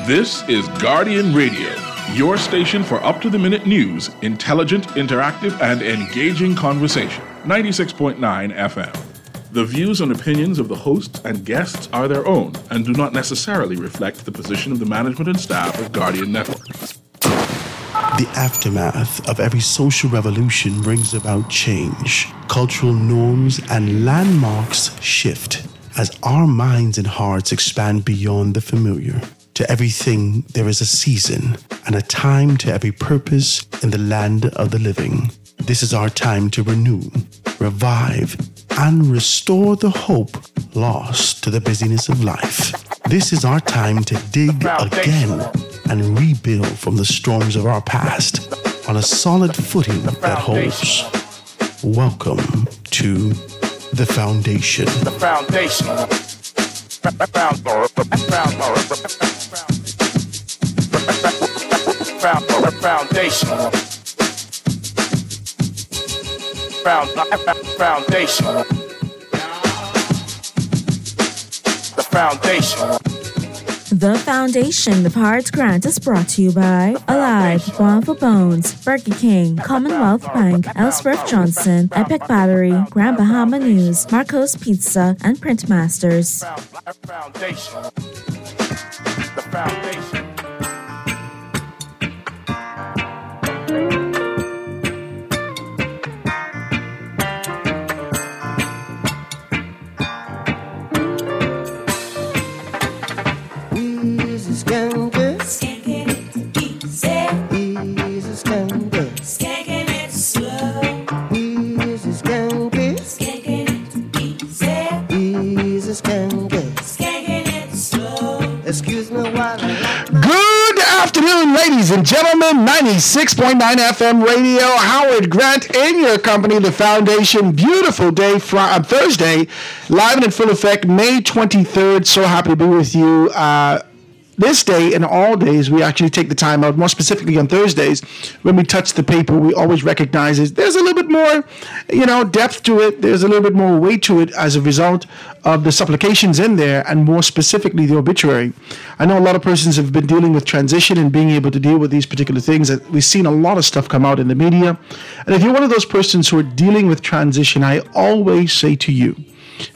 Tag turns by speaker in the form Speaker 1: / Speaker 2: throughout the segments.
Speaker 1: This is Guardian Radio, your station for up to the minute news, intelligent, interactive, and engaging conversation. 96.9 FM. The views and opinions of the hosts and guests are their own and do not necessarily reflect the position of the management and staff of Guardian Network.
Speaker 2: The aftermath of every social revolution brings about change. Cultural norms and landmarks shift as our minds and hearts expand beyond the familiar. To everything, there is a season and a time to every purpose in the land of the living. This is our time to renew, revive, and restore the hope lost to the busyness of life. This is our time to dig again and rebuild from the storms of our past on a solid footing that holds. Welcome to the foundation.
Speaker 3: The foundation. Foundation. Foundation. The foundation.
Speaker 4: The Foundation, the Pirates Grant is brought to you by Alive, One for Bones, Burger King, Commonwealth Bank, Ellsworth Johnson, Epic Battery, Grand Bahama News, Marco's Pizza, and Printmasters.
Speaker 3: Foundation. The foundation.
Speaker 5: Ladies and gentlemen. 96.9 FM radio. Howard Grant in your company, the foundation. Beautiful day, fr- uh, Thursday, live and in full effect, May 23rd. So happy to be with you. Uh, this day and all days, we actually take the time out, more specifically on Thursdays, when we touch the paper, we always recognize it. There's a little bit more, you know, depth to it. There's a little bit more weight to it as a result of the supplications in there, and more specifically, the obituary. I know a lot of persons have been dealing with transition and being able to deal with these particular things. Uh, We've seen a lot of stuff come out in the media. And if you're one of those persons who are dealing with transition, I always say to you,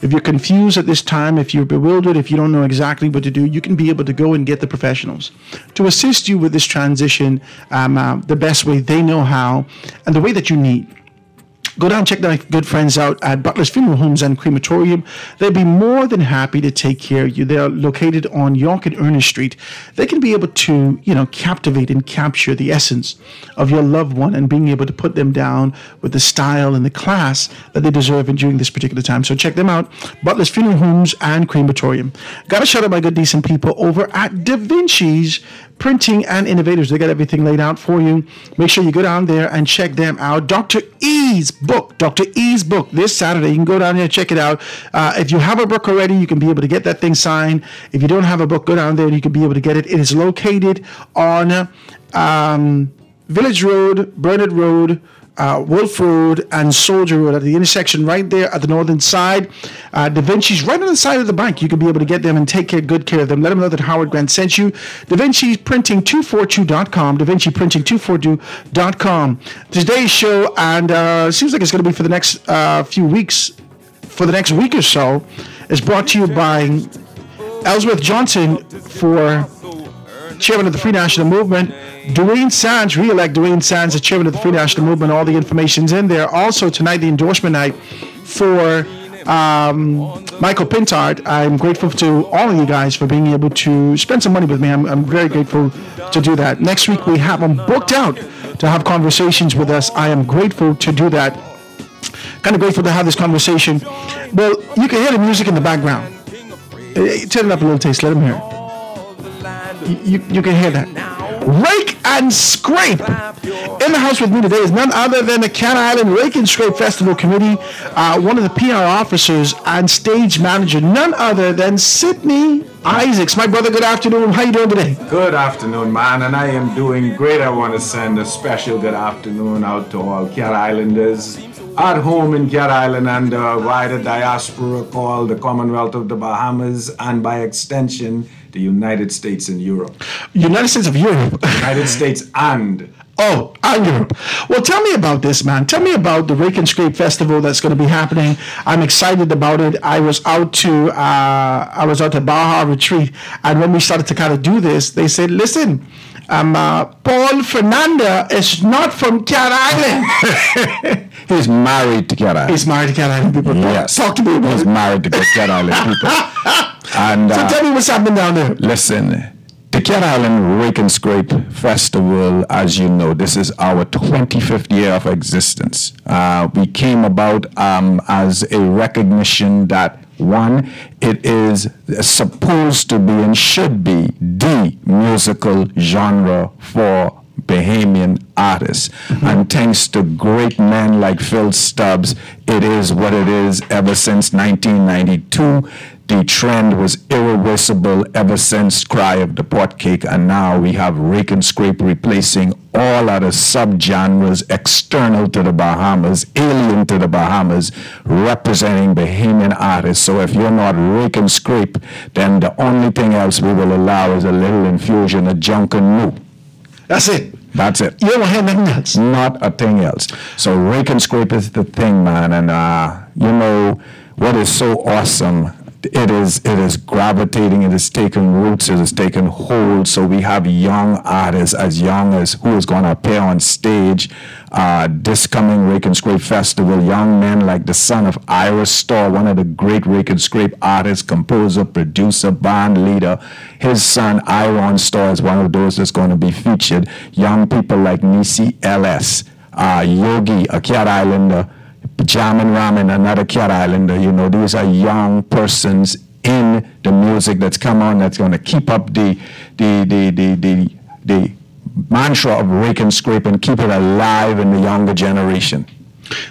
Speaker 5: if you're confused at this time, if you're bewildered, if you don't know exactly what to do, you can be able to go and get the professionals to assist you with this transition um, uh, the best way they know how and the way that you need. Go down, and check my good friends out at Butler's Funeral Homes and Crematorium. They'll be more than happy to take care of you. They're located on York and Ernest Street. They can be able to, you know, captivate and capture the essence of your loved one and being able to put them down with the style and the class that they deserve in during this particular time. So check them out, Butler's Funeral Homes and Crematorium. Got to shout out my good decent people over at Da Vinci's Printing and Innovators. They got everything laid out for you. Make sure you go down there and check them out. Dr. E's book, Dr. E's book, this Saturday. You can go down there and check it out. Uh, if you have a book already, you can be able to get that thing signed. If you don't have a book, go down there and you can be able to get it. It is located on um, Village Road, Bernard Road, uh, Wolf Road, and Soldier Road at the intersection right there at the northern side. Uh, Da Vinci's right on the side of the bank. You can be able to get them and take care, good care of them. Let them know that Howard Grant sent you. Da Vinci Printing 242.com. Da Vinci Printing 242.com. Today's show, and uh, seems like it's going to be for the next uh, few weeks, for the next week or so, is brought to you by Ellsworth Johnson for chairman of the Free National Movement. Duane Sands, re-elect Duane Sands the chairman of the Free National Movement. All the information's in there. Also tonight, the endorsement night for um, Michael Pintard. I'm grateful to all of you guys for being able to spend some money with me. I'm, I'm very grateful to do that. Next week we have them booked out to have conversations with us. I am grateful to do that. Kind of grateful to have this conversation. Well, you can hear the music in the background. Eh, Turn it up a little taste. Let them hear it you, you can hear that. Rake and Scrape. In the house with me today is none other than the Cat Island Rake and Scrape Festival Committee, uh, one of the PR officers and stage manager, none other than Sydney Isaacs. My brother, good afternoon. How you doing today?
Speaker 6: Good afternoon, man, and I am doing great. I want to send a special good afternoon out to all Cat Islanders at home in Cat Island and the wider diaspora called the Commonwealth of the Bahamas, and by extension, the United States and Europe.
Speaker 5: United States of Europe.
Speaker 6: United States and
Speaker 5: Oh, and Europe. Well, tell me about this, man. Tell me about the Rake and Scrape Festival that's going to be happening. I'm excited about it. I was out to uh, I was out to Baja Retreat, and when we started to kind of do this, they said, "Listen, um, uh, Paul Fernanda is not from Cat Island.
Speaker 6: he's married to Cat Island.
Speaker 5: He's married to Cat Island people.
Speaker 6: Yes.
Speaker 5: Talk to me about
Speaker 6: He's
Speaker 5: it.
Speaker 6: married to Cat Island people. And
Speaker 5: So
Speaker 6: uh,
Speaker 5: tell me what's happening down there.
Speaker 6: Listen, the Cat Island Rake and Scrape Festival, as you know, this is our 25th year of existence. Uh, we came about um, as a recognition that one, it is supposed to be and should be the musical genre for Bahamian artists. And thanks to great men like Phil Stubbs, it is what it is ever since 1992. The trend was irreversible ever since Cry of the Pot Cake, and now we have Rake and Scrape replacing all other subgenres external to the Bahamas, alien to the Bahamas, representing Bahamian artists. So if you're not Rake and Scrape, then the only thing else we will allow is a little infusion of Junkanoo.
Speaker 5: That's it.
Speaker 6: That's it.
Speaker 5: You don't have nothing else.
Speaker 6: Not a thing else. So rake and scrape is the thing, man. And uh, you know what is so awesome? It is it is gravitating. It is taking roots. It is taking hold. So we have young artists as young as who is going to appear on stage uh, this coming Rake and Scrape Festival. Young men like the son of Ira Storr, one of the great Rake and Scrape artists, composer, producer, band leader. His son Iron Starr is one of those that's going to be featured. Young people like Nisi Ellis, uh, Yogi, a Cat Islander. Jamin Ramin, another Cat Islander. You know, these are young persons in the music that's come on that's going to keep up the the the the the, the mantra of rake and scrape and keep it alive in the younger generation.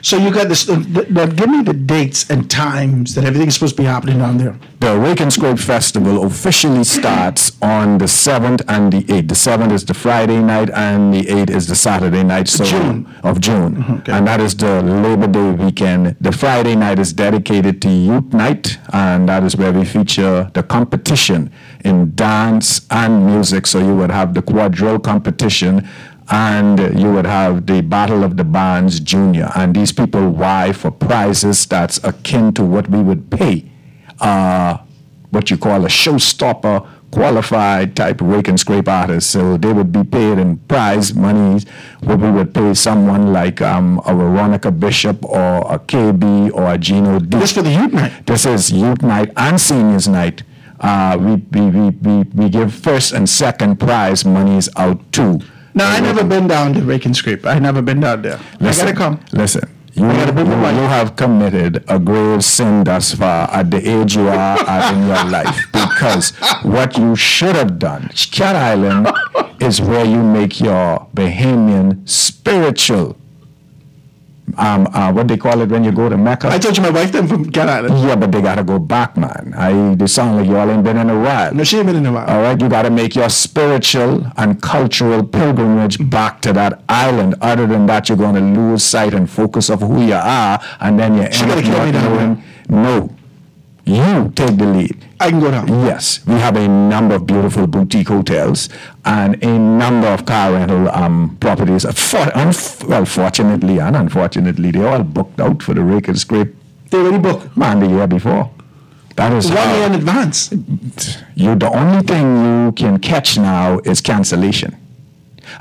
Speaker 5: So you got this. Uh, th- th- give me the dates and times that everything's supposed to be happening down there.
Speaker 6: The Rake and Scrape Festival officially starts on the 7th and the 8th. The 7th is the Friday night and the 8th is the Saturday night so
Speaker 5: June.
Speaker 6: of June. And that is the Labor Day weekend. The Friday night is dedicated to Youth Night, and that is where we feature the competition in dance and music. So you would have the quadrille competition and you would have the Battle of the Bands Junior. And these people vie for prizes that's akin to what we would pay uh, what you call a showstopper qualified type rake and scrape artist. So they would be paid in prize monies what we would pay someone like um, a Veronica Bishop or a KB or a Gino D.
Speaker 5: This for the youth night.
Speaker 6: This is youth night and seniors night. Uh, we, we, we, we, we give first and second prize monies out too.
Speaker 5: No, I never been down to Rake and Scrape. I never been down there.
Speaker 6: Listen,
Speaker 5: I gotta come.
Speaker 6: Listen. You, you, you have committed a grave sin thus far at the age you are at in your life because what you should have done, Cat Island is where you make your Bahamian spiritual, um, uh, what they call it when you go to Mecca.
Speaker 5: I told you my wife them from Cat Island.
Speaker 6: yeah, but they gotta go back, man. I, they sound like y'all ain't been in a while.
Speaker 5: No, she ain't been in a while.
Speaker 6: All right, you got to make your spiritual and cultural pilgrimage back to that island. Other than that, you're going to lose sight and focus of who you are, and then you end
Speaker 5: gotta
Speaker 6: up not knowing. No, you take the lead.
Speaker 5: I can go down.
Speaker 6: Yes, we have a number of beautiful boutique hotels and a number of car rental um, properties. For, well, fortunately and unfortunately, they're all booked out for the rake and scrape.
Speaker 5: They already booked.
Speaker 6: Man, the year before. That is
Speaker 5: One year in advance.
Speaker 6: you the only thing you can catch now is cancellation.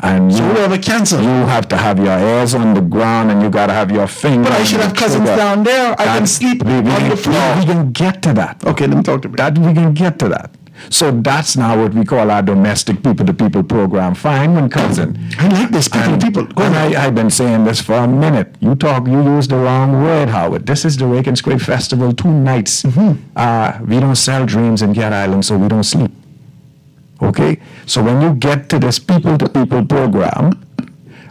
Speaker 6: And you,
Speaker 5: have a cancer.
Speaker 6: you have to have your ears on the ground and you gotta have your finger.
Speaker 5: But I should have cousins
Speaker 6: trigger.
Speaker 5: down there. I can sleep
Speaker 6: we, we
Speaker 5: on
Speaker 6: can,
Speaker 5: the floor.
Speaker 6: We, can get to that.
Speaker 5: Okay, let me talk to me.
Speaker 6: That we can get to that. So that's now what we call our domestic people to people program. Fine, one cousin.
Speaker 5: I like this people
Speaker 6: And,
Speaker 5: to people.
Speaker 6: And. I, I've been saying this for a minute. You talk, you use the wrong word, Howard. This is the Rake and Scrape Festival, two nights.
Speaker 5: Mm-hmm.
Speaker 6: Uh, we don't sell dreams in Cat Island, so we don't sleep. Okay? So when you get to this people to people program,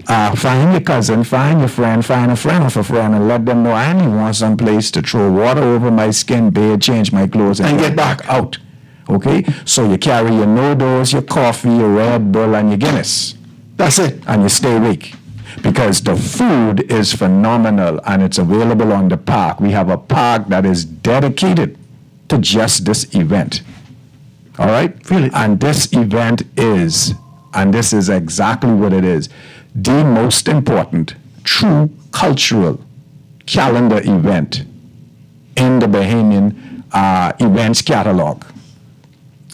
Speaker 6: uh, find your cousin, find your friend, find a friend of a friend, and let them know I only want some place to throw water over my skin, bathe, change my clothes, and,
Speaker 5: And
Speaker 6: get
Speaker 5: get
Speaker 6: back out. Okay? So you carry your Nodos, your coffee, your Red Bull, and your Guinness
Speaker 5: That's it.
Speaker 6: and you stay awake because the food is phenomenal and it's available on the park. We have a park that is dedicated to just this event. All right?
Speaker 5: Really?
Speaker 6: And this event is, and this is exactly what it is, the most important true cultural calendar event in the Bahamian uh, events catalog.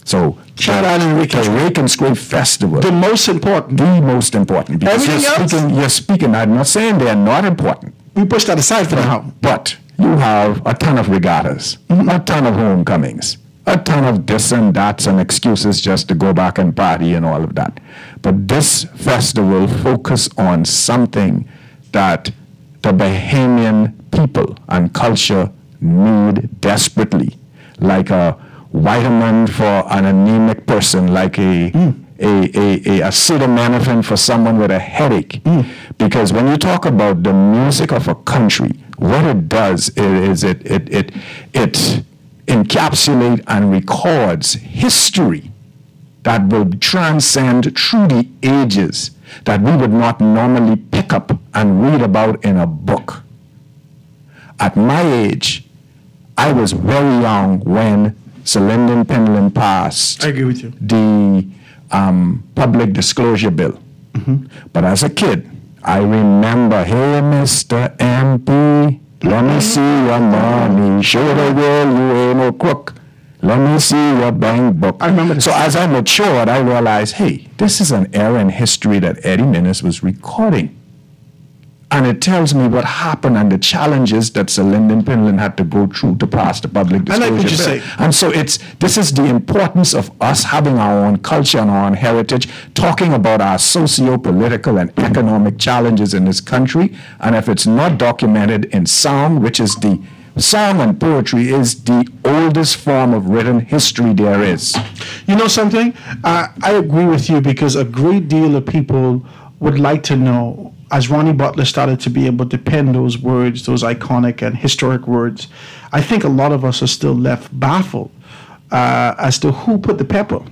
Speaker 6: So,
Speaker 7: Cat Island Rake and
Speaker 6: the Rake and Scrape Festival
Speaker 7: The most important.
Speaker 6: the most important. Because
Speaker 7: Everything
Speaker 6: you're
Speaker 7: else?
Speaker 6: speaking, you're speaking, I'm not saying they're not important,
Speaker 7: We push that aside for now.
Speaker 6: but you have a ton of regattas, a ton of homecomings, a ton of this and that's and excuses just to go back and party and all of that. But this festival focus on something that the Bahamian people and culture need desperately, like a vitamin for an anemic person, like a mm. a, a, a acetaminophen for someone with a headache. Mm. Because when you talk about the music of a country, what it does is it it it it encapsulate and records history that will transcend through the ages that we would not normally pick up and read about in a book. At my age, I was very young when Sir Lynden Pindling passed
Speaker 5: I agree with you.
Speaker 6: the um, public disclosure bill.
Speaker 5: Mm-hmm.
Speaker 6: But as a kid, I remember, hey, Mr. MP, let me see your money. Show the world you ain't no crook. Let me see your bank book.
Speaker 5: I remember this.
Speaker 6: So as I matured, I realized, hey, this is an era in history that Eddie Minnis was recording. And it tells me what happened and the challenges that Sir Lynden Pindling had to go through to pass the public
Speaker 5: I like what you
Speaker 6: bill.
Speaker 5: say.
Speaker 6: And so it's this is the importance of us having our own culture and our own heritage, talking about our socio-political and economic challenges in this country. And if it's not documented in song, which is the song and poetry is the oldest form of written history there is.
Speaker 5: You know something? Uh, I agree with you because a great deal of people would like to know, as Ronnie Butler started to be able to pen those words, those iconic and historic words. I think a lot of us are still left baffled uh, as to who put the pepper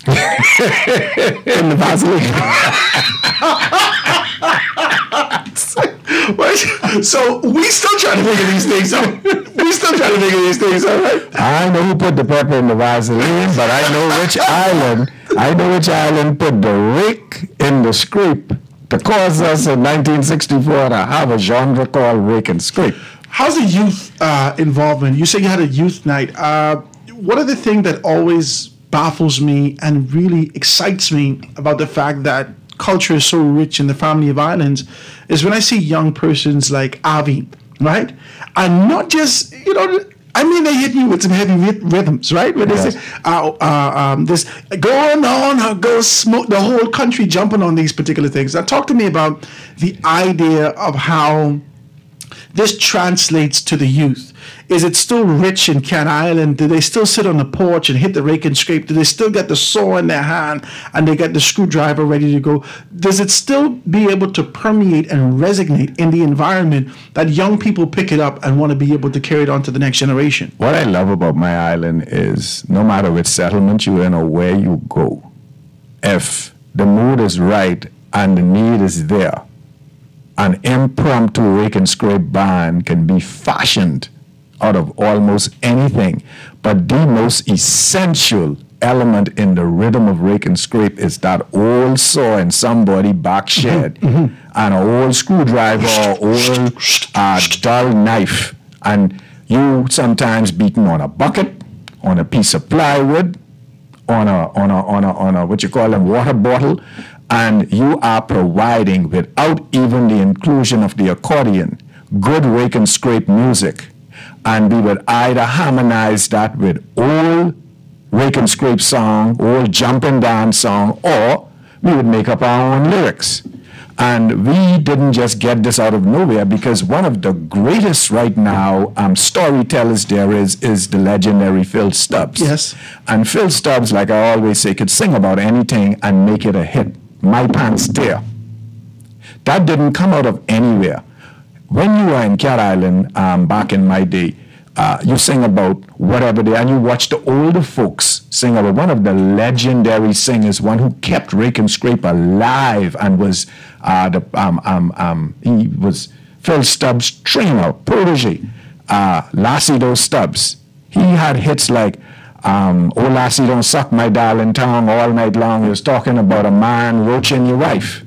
Speaker 5: in the Vaseline. so we still trying to figure these things out. We still trying to figure these things out, right?
Speaker 6: I know who put the pepper in the Vaseline, but I know which island. I know which island put the rake in the scrape to cause us in 1964 to have a genre called rake and scrape.
Speaker 5: How's the youth uh, involvement? You say you had a youth night. Uh, are the things that always baffles me and really excites me about the fact that culture is so rich in the family of islands is when I see young persons like Avi, right? And not just, you know, I mean, they hit me with some heavy rhythms, right? When they
Speaker 6: Yes.
Speaker 5: say, uh, uh, um, this going on, uh, go smoke, the whole country jumping on these particular things. Now, talk to me about the idea of how this translates to the youth? Is it still rich in Cat Island? Do they still sit on the porch and hit the rake and scrape? Do they still get the saw in their hand and they get the screwdriver ready to go? Does it still be able to permeate and resonate in the environment that young people pick it up and want to be able to carry it on to the next generation?
Speaker 6: What I love about my island is no matter which settlement you're in or where you go, if the mood is right and the need is there, an impromptu rake and scrape band can be fashioned out of almost anything. But the most essential element in the rhythm of rake and scrape is that old saw in somebody back shed and an old screwdriver or old uh, dull knife. And you sometimes beating on a bucket, on a piece of plywood, on a on a on a on a what you call a water bottle, and you are providing without even the inclusion of the accordion, good rake and scrape music, and we would either harmonize that with old rake and scrape song, old jump and dance song, or we would make up our own lyrics. And we didn't just get this out of nowhere because one of the greatest right now um, storytellers there is is the legendary Phil Stubbs.
Speaker 5: Yes.
Speaker 6: And Phil Stubbs, like I always say, could sing about anything and make it a hit. My pants tear. That didn't come out of anywhere. When you were in Cat Island um, back in my day, uh, you sing about whatever they, and you watch the older folks sing about one of the legendary singers, one who kept Rake and Scrape alive and was uh, the um, um, um, he was Phil Stubbs' trainer, protege, uh, Lassido Stubbs. He had hits like um, oh lassie don't suck my darling tongue all night long. He was talking about a man roaching your wife.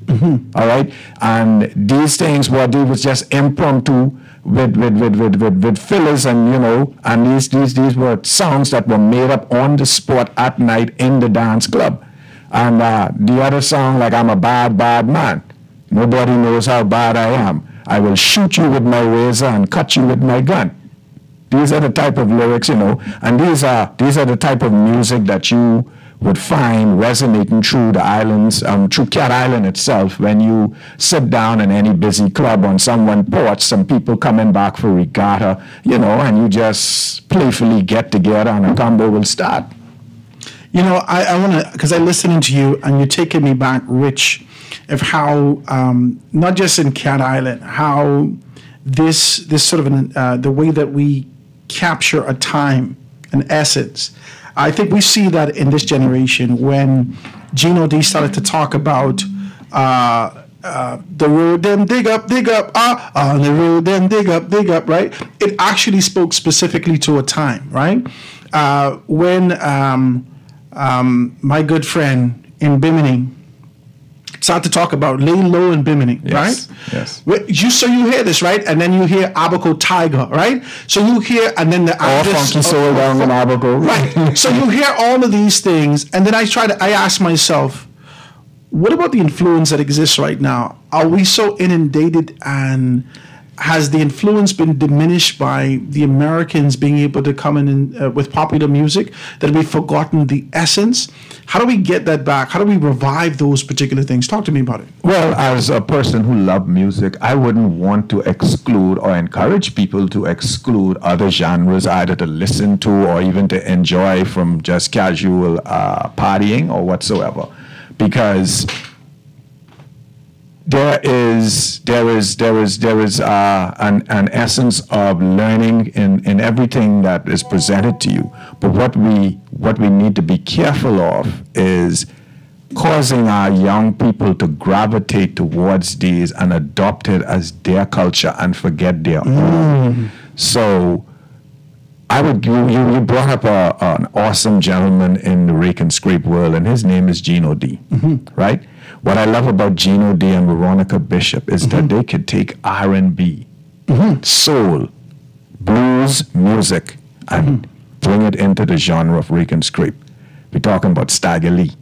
Speaker 6: All right, and these things what he was just impromptu with with, with, with, with with fillers and you know and these these these were songs that were made up on the spot at night in the dance club. And uh, the other song like I'm a bad bad man. Nobody knows how bad I am. I will shoot you with my razor and cut you with my gun. These are the type of lyrics, you know, and these are these are the type of music that you would find resonating through the islands, um, through Cat Island itself. When you sit down in any busy club on someone porch, some people coming back for regatta, you know, and you just playfully get together and a combo will start.
Speaker 5: You know, I, I want to, because I listening to you and you're taking me back, Rich, of how, um, not just in Cat Island, how this, this sort of, an, uh, the way that we capture a time, an essence. I think we see that in this generation when Gino D started to talk about uh, uh, the road them dig up, dig up, ah, on the road them dig up, dig up, right? It actually spoke specifically to a time, right? Uh, when um, um, my good friend in Bimini started to talk about lay low in Bimini,
Speaker 6: Yes,
Speaker 5: right?
Speaker 6: yes.
Speaker 5: You so you hear this, right? And then you hear Abaco Tiger, right? So you hear, and then the address
Speaker 6: funky soul down in Abaco.
Speaker 5: Right. so you hear all of these things, and then I try to. I ask myself, what about the influence that exists right now? Are we so inundated, and has the influence been diminished by the Americans being able to come in uh, with popular music that we've forgotten the essence? How do we get that back? How do we revive those particular things? Talk to me about it.
Speaker 6: Well, as a person who loved music, I wouldn't want to exclude or encourage people to exclude other genres, either to listen to or even to enjoy from just casual uh, partying or whatsoever, because there is there is there is there is uh, an an essence of learning in in everything that is presented to you. But what we what we need to be careful of is causing our young people to gravitate towards these and adopt it as their culture and forget their own. So. I would you, you, brought up a, an awesome gentleman in the rake and scrape world, and his name is Gino D. Right? What I love about Gino D and Veronica Bishop is that mm-hmm. they could take R and B, mm-hmm. soul, blues music, and mm-hmm. bring it into the genre of rake and scrape. We're talking about Stagger Lee.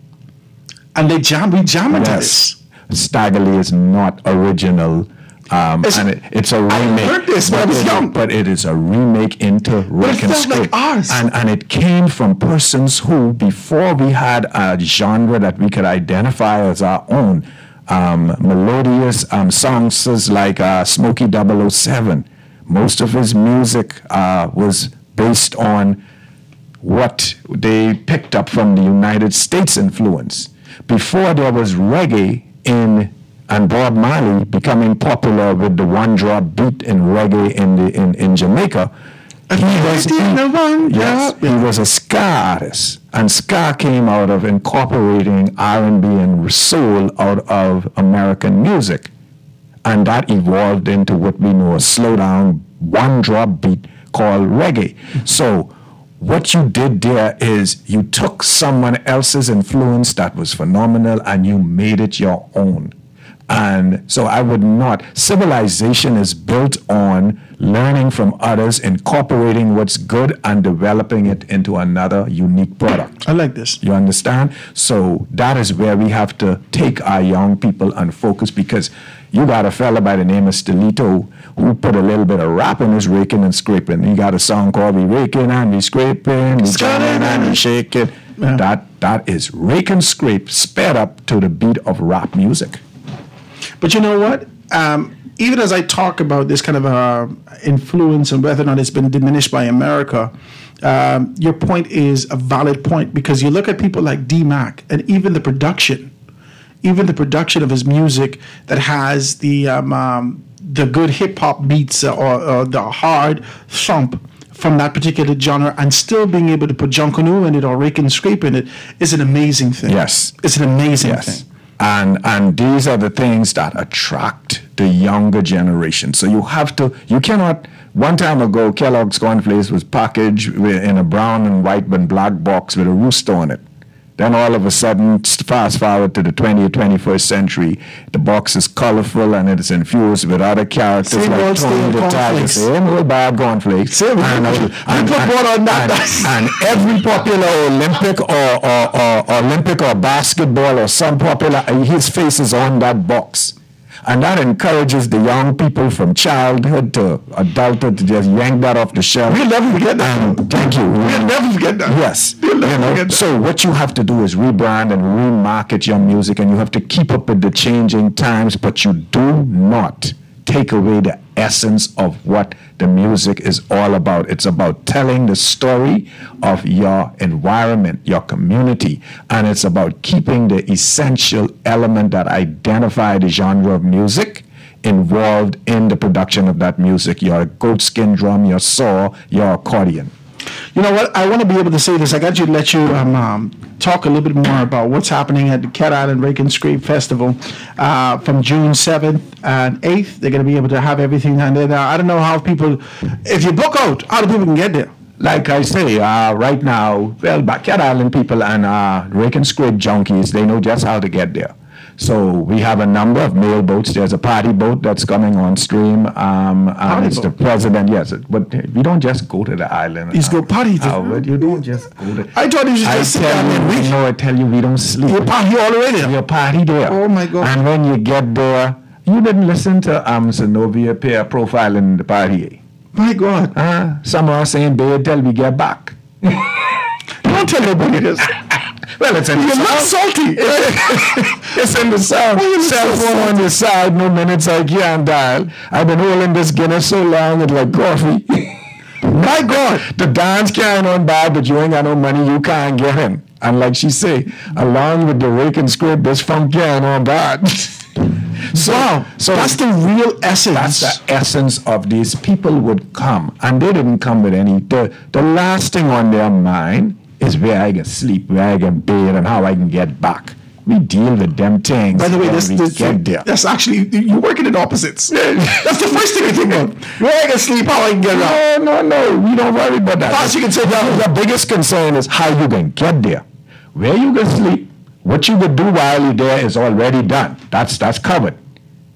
Speaker 5: And they jam, we jam into this.
Speaker 6: Yes. Stagger Lee is not original. Um,
Speaker 5: It's-
Speaker 6: and it, it's a remake.
Speaker 5: I heard this when I
Speaker 6: but
Speaker 5: was
Speaker 6: it-
Speaker 5: young.
Speaker 6: But it is a remake into
Speaker 5: it
Speaker 6: and
Speaker 5: felt like ours.
Speaker 6: And, and it came from persons who, before we had a genre that we could identify as our own, um, melodious um, songs like uh, Smokey 007, most of his music uh, was based on what they picked up from the United States influence. Before there was reggae in and Bob Marley becoming popular with the one drop beat in reggae in the in, in Jamaica. He was,
Speaker 5: one
Speaker 6: yes, he was a ska artist, and ska came out of incorporating R&B and soul out of American music and that evolved into what we know a slow down one drop beat called reggae. So what you did there is you took someone else's influence that was phenomenal and you made it your own. And so I would not. Civilization is built on learning from others, incorporating what's good, and developing it into another unique product.
Speaker 5: I like this.
Speaker 6: You understand? So that is where we have to take our young people and focus because you got a fella by the name of Stilito who put a little bit of rap in his raking and scraping. He got a song called We Raking and We Scraping, We Jamming and We Shaking.
Speaker 5: Yeah.
Speaker 6: That that is rake and scrape sped up to the beat of rap music.
Speaker 5: But you know what? Um, even as I talk about this kind of uh, influence and whether or not it's been diminished by America, um, your point is a valid point because you look at people like D Mac and even the production, even the production of his music that has the um, um, the good hip hop beats or, or the hard thump from that particular genre and still being able to put Junkanoo in it or rake and scrape in it is an amazing thing.
Speaker 6: Yes.
Speaker 5: It's an amazing
Speaker 6: Yes.
Speaker 5: thing.
Speaker 6: And and these are the things that attract the younger generation. So you have to, you cannot. One time ago, Kellogg's cornflakes was packaged in a brown and white and black box with a rooster on it. Then all of a sudden, fast forward to the 20th, 21st century, the box is colorful and it is infused with other characters
Speaker 5: Same
Speaker 6: like Tony the Tiger, same old bad cornflakes.
Speaker 5: Same old-
Speaker 6: and, uh,
Speaker 5: you put what on that,
Speaker 6: and,
Speaker 5: that's-
Speaker 6: and every popular Olympic or, or, or Olympic or basketball or some popular, his face is on that box. And that encourages the young people from childhood to adulthood to just yank that off the shelf.
Speaker 5: We'll never forget that.
Speaker 6: And thank you.
Speaker 5: We'll never forget that.
Speaker 6: Yes.
Speaker 5: We'll never
Speaker 6: You know,
Speaker 5: forget that.
Speaker 6: so what you have to do is rebrand and remarket your music, and you have to keep up with the changing times, but you do not take away the essence of what the music is all about. It's about telling the story of your environment, your community, and it's about keeping the essential element that identify the genre of music involved in the production of that music. Your goatskin drum, your saw, your accordion.
Speaker 5: You know what? I want to be able to say this. I got you to let you um, um, talk a little bit more about what's happening at the Cat Island Rake and Scrape Festival uh, from June 7th and 8th. They're going to be able to have everything on there. Now, I don't know how people, if you book out, how do people can get there?
Speaker 6: like I say, uh, right now, well, Backyard Island people and uh, rake and scrape junkies, they know just how to get there. So we have a number of mail boats. There's a party boat that's coming on stream. Um, and
Speaker 5: Party
Speaker 6: it's the president, yes. But we don't just go to the island.
Speaker 5: It's go party to-
Speaker 6: Howard, you don't just go to.
Speaker 5: I thought you should
Speaker 6: I
Speaker 5: just sit
Speaker 6: tell
Speaker 5: down and
Speaker 6: you,
Speaker 5: wait.
Speaker 6: no, I tell you, we don't sleep.
Speaker 5: You party all the way there.
Speaker 6: Your party there.
Speaker 5: Oh, my God.
Speaker 6: And when you get there, you didn't listen to um, Zenobia Peer profiling the party.
Speaker 5: My God.
Speaker 6: Uh, some are saying, "Babe, till we get back."
Speaker 5: Don't tell nobody this.
Speaker 6: Well, it's in the
Speaker 5: You're not
Speaker 6: sound.
Speaker 5: salty.
Speaker 6: It's in the sound.
Speaker 5: Why
Speaker 6: Cell phone on the side, no minutes I can't dial. I've been holding this Guinness so long, it's like coffee.
Speaker 5: My God.
Speaker 6: the dance carrying on bad, but you ain't got no money, you can't get in. And like she say, along with the rake and scrape, this funk carrying on bad. so,
Speaker 5: Wow.
Speaker 6: so
Speaker 5: that's the real essence.
Speaker 6: that's the essence of these people would come and they didn't come with any the, the last thing on their mind is where I can sleep, where I can bathe and how I can get back. We deal with them things
Speaker 5: By the way,
Speaker 6: we
Speaker 5: that's,
Speaker 6: get there.
Speaker 5: that's actually, you're working in opposites. that's the first thing you think of. Where I can sleep, how I can get around.
Speaker 6: No, no, no. We don't worry about that.
Speaker 5: Plus, you can say
Speaker 6: the, the biggest concern is how you can get there. Where you can sleep, what you would do while you're there is already done. That's that's covered.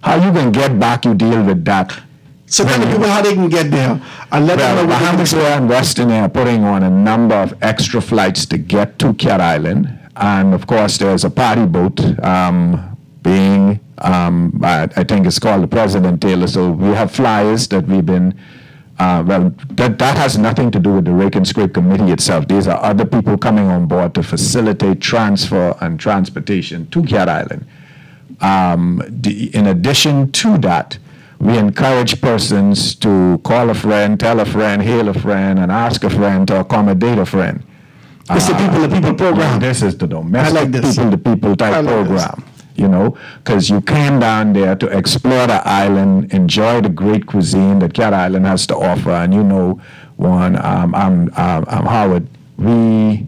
Speaker 6: How you can get back, you deal with that.
Speaker 5: So tell the people how they can get there and let them know
Speaker 6: Well,
Speaker 5: they can
Speaker 6: Bahamasair and Western Air are putting on a number of extra flights to get to Cat Island. And of course, there's a party boat um, being, um, I, I think it's called the President Taylor. So we have flyers that we've been, uh, well, that, that has nothing to do with the Rake and Scrape Committee itself. These are other people coming on board to facilitate transfer and transportation to Cat Island. Um, the, in addition to that, we encourage persons to call a friend, tell a friend, hail a friend, and ask a friend to accommodate a friend.
Speaker 5: It's the people to people program.
Speaker 6: This is the domestic
Speaker 5: like
Speaker 6: people to people type
Speaker 5: like this.
Speaker 6: program. You know, because you came down there to explore the island, enjoy the great cuisine that Cat Island has to offer, and you know, one, um, I'm, um, I'm Howard. We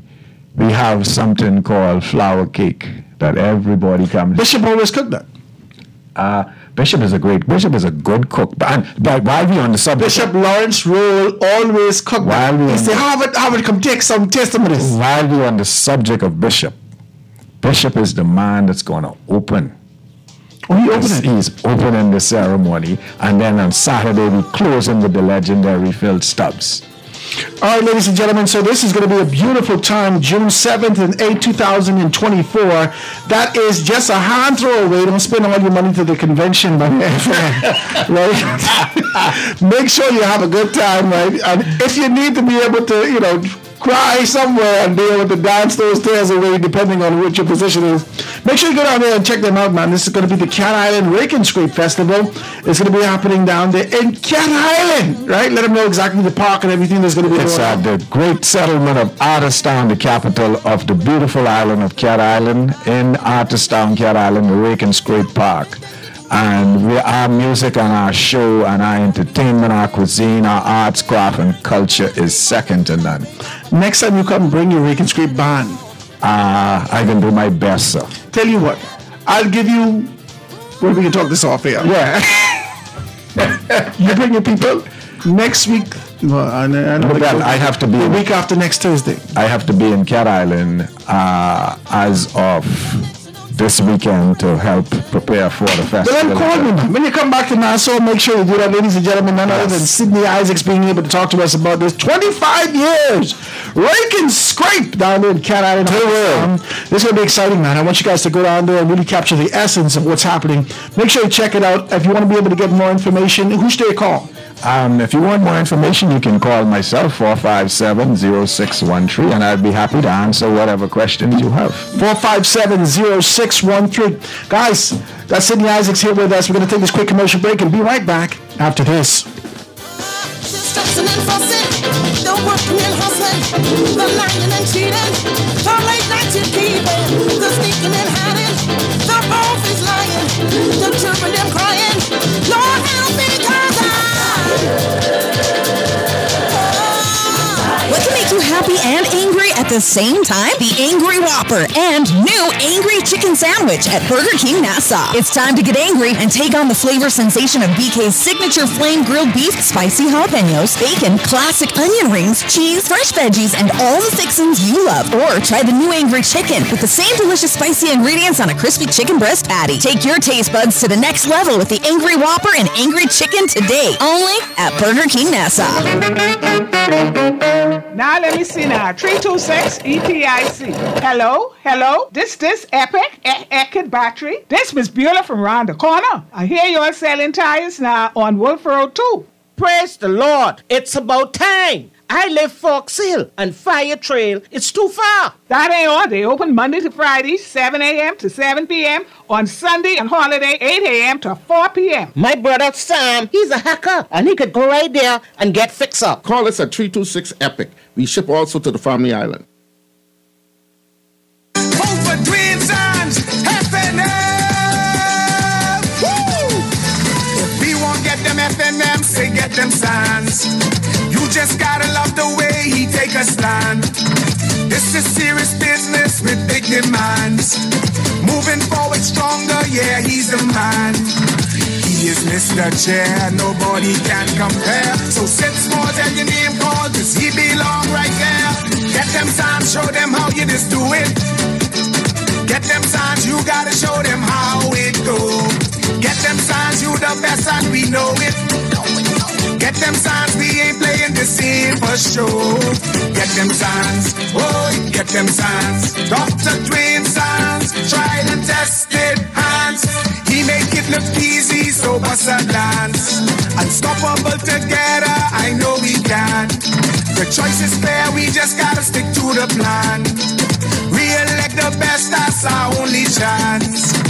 Speaker 6: we have something called flour cake that everybody comes.
Speaker 5: Bishop always cooked that.
Speaker 6: Uh, Bishop is a great Bishop is a good cook. But, and, but while we on the subject,
Speaker 5: Bishop Lawrence Rolle always cooked
Speaker 6: While we-
Speaker 5: He say, Harvard, Harvard, come take some, of
Speaker 6: while we on the subject of Bishop, Bishop is the man that's going to open.
Speaker 5: Oh, he opened
Speaker 6: He's,
Speaker 5: it.
Speaker 6: opening the ceremony, and then on Saturday we closing with the legendary Phil Stubbs.
Speaker 5: All right, ladies and gentlemen, so this is going to be a beautiful time, June 7th and 8th, 2024. That is just a hand throw away. Don't spend all your money to the convention, man. right? Make sure you have a good time, right? And if you need to be able to, you know, cry somewhere and be able to dance those tears away, depending on what your position is, make sure you go down there and check them out, man. This is going to be the Cat Island Rake and Scrape Festival. It's going to be happening down there in Cat Island, right? Let them know exactly the park and everything that's going to be
Speaker 6: It's
Speaker 5: going
Speaker 6: at
Speaker 5: on.
Speaker 6: the great settlement of Arthur's Town, the capital of the beautiful island of Cat Island, in Arthur's Town, Cat Island, the Rake and Scrape Park. And we, our music and our show and our entertainment, our cuisine, our arts, craft, and culture is second to none.
Speaker 5: Next time you come, bring your rake and scrape band.
Speaker 6: Uh, I can do my best, sir.
Speaker 5: Tell you what, I'll give you. Well, we can talk this off here.
Speaker 6: Yeah.
Speaker 5: you bring your people next week. Well, I, I know
Speaker 6: then I have to be-
Speaker 5: the week after next Thursday.
Speaker 6: I have to be in Cat Island uh, as of this weekend to help prepare for the festival.
Speaker 5: then call me, man. When you come back to Nassau, make sure you do that, ladies and gentlemen. None other than
Speaker 6: Yes.
Speaker 5: Sydney Isaacs being able to talk to us about this. 25 years! And scrape down there in Cat Island. Um, this is going to be exciting, man. I want you guys to go down there and really capture the essence of what's happening. Make sure you check it out. If you want to be able to get more information, who should they call?
Speaker 6: Um, if you want more information, you can call myself 457-0613 and I'd be happy to answer whatever questions you have.
Speaker 5: 457-0613. Guys, that's Sydney Isaacs here with us. We're going to take this quick commercial break and be right back after this.
Speaker 8: And fussing, the working and hustling, the lying and cheating, the late night keeping, the sneaking and hiding, the lying, the children them crying. Lord help me, cause
Speaker 9: What can make you happy and angry at the same time? The Angry Whopper and new Angry Chicken Sandwich at Burger King Nassau. It's time to get angry and take on the flavor sensation of BK's signature flame grilled beef, spicy jalapenos, bacon, classic onion rings, cheese, fresh veggies, and all the fixings you love. Or try the new Angry Chicken with the same delicious spicy ingredients on a crispy chicken breast patty. Take your taste buds to the next level with the Angry Whopper and Angry Chicken today. Only at Burger King Nassau.
Speaker 10: Now let me see now. 326 EPIC. Hello? Hello? This this Epic e- Eckert battery? This Miss Beulah from round the corner. I hear you're selling tires now on Wolf Road too.
Speaker 11: Praise the Lord. It's about time. I live Fox Hill and Fire Trail. It's too far.
Speaker 10: That ain't all. They open Monday to Friday, 7 a.m. to 7 p.m. On Sunday and holiday, 8 a.m. to 4 p.m.
Speaker 11: My brother Sam, he's a hacker and he could go right there and get fix up.
Speaker 12: Call us at 326 EPIC. We ship also to the Family Island.
Speaker 3: Over twin sons, FNM. Woo! If we won't get them FNM, say get them sons. Just gotta love the way he take a stand. This is serious business with big demands. Moving forward stronger, yeah, he's the man. He is Mr. Chair, nobody can compare. So since more than your name called, does he belong right there? Get them signs, show them how you just do it. Get them signs, you gotta show them how it go. Get them signs, you the best and we know it. Get them signs, we playing the for show. Get them signs, boy, get them signs. Dr. Duane Sands, tried and tested hands. He make it look easy, so bust a dance. Unstoppable together, I know we can. The choice is fair, we just gotta stick to the plan. Re-elect the best, that's our only chance.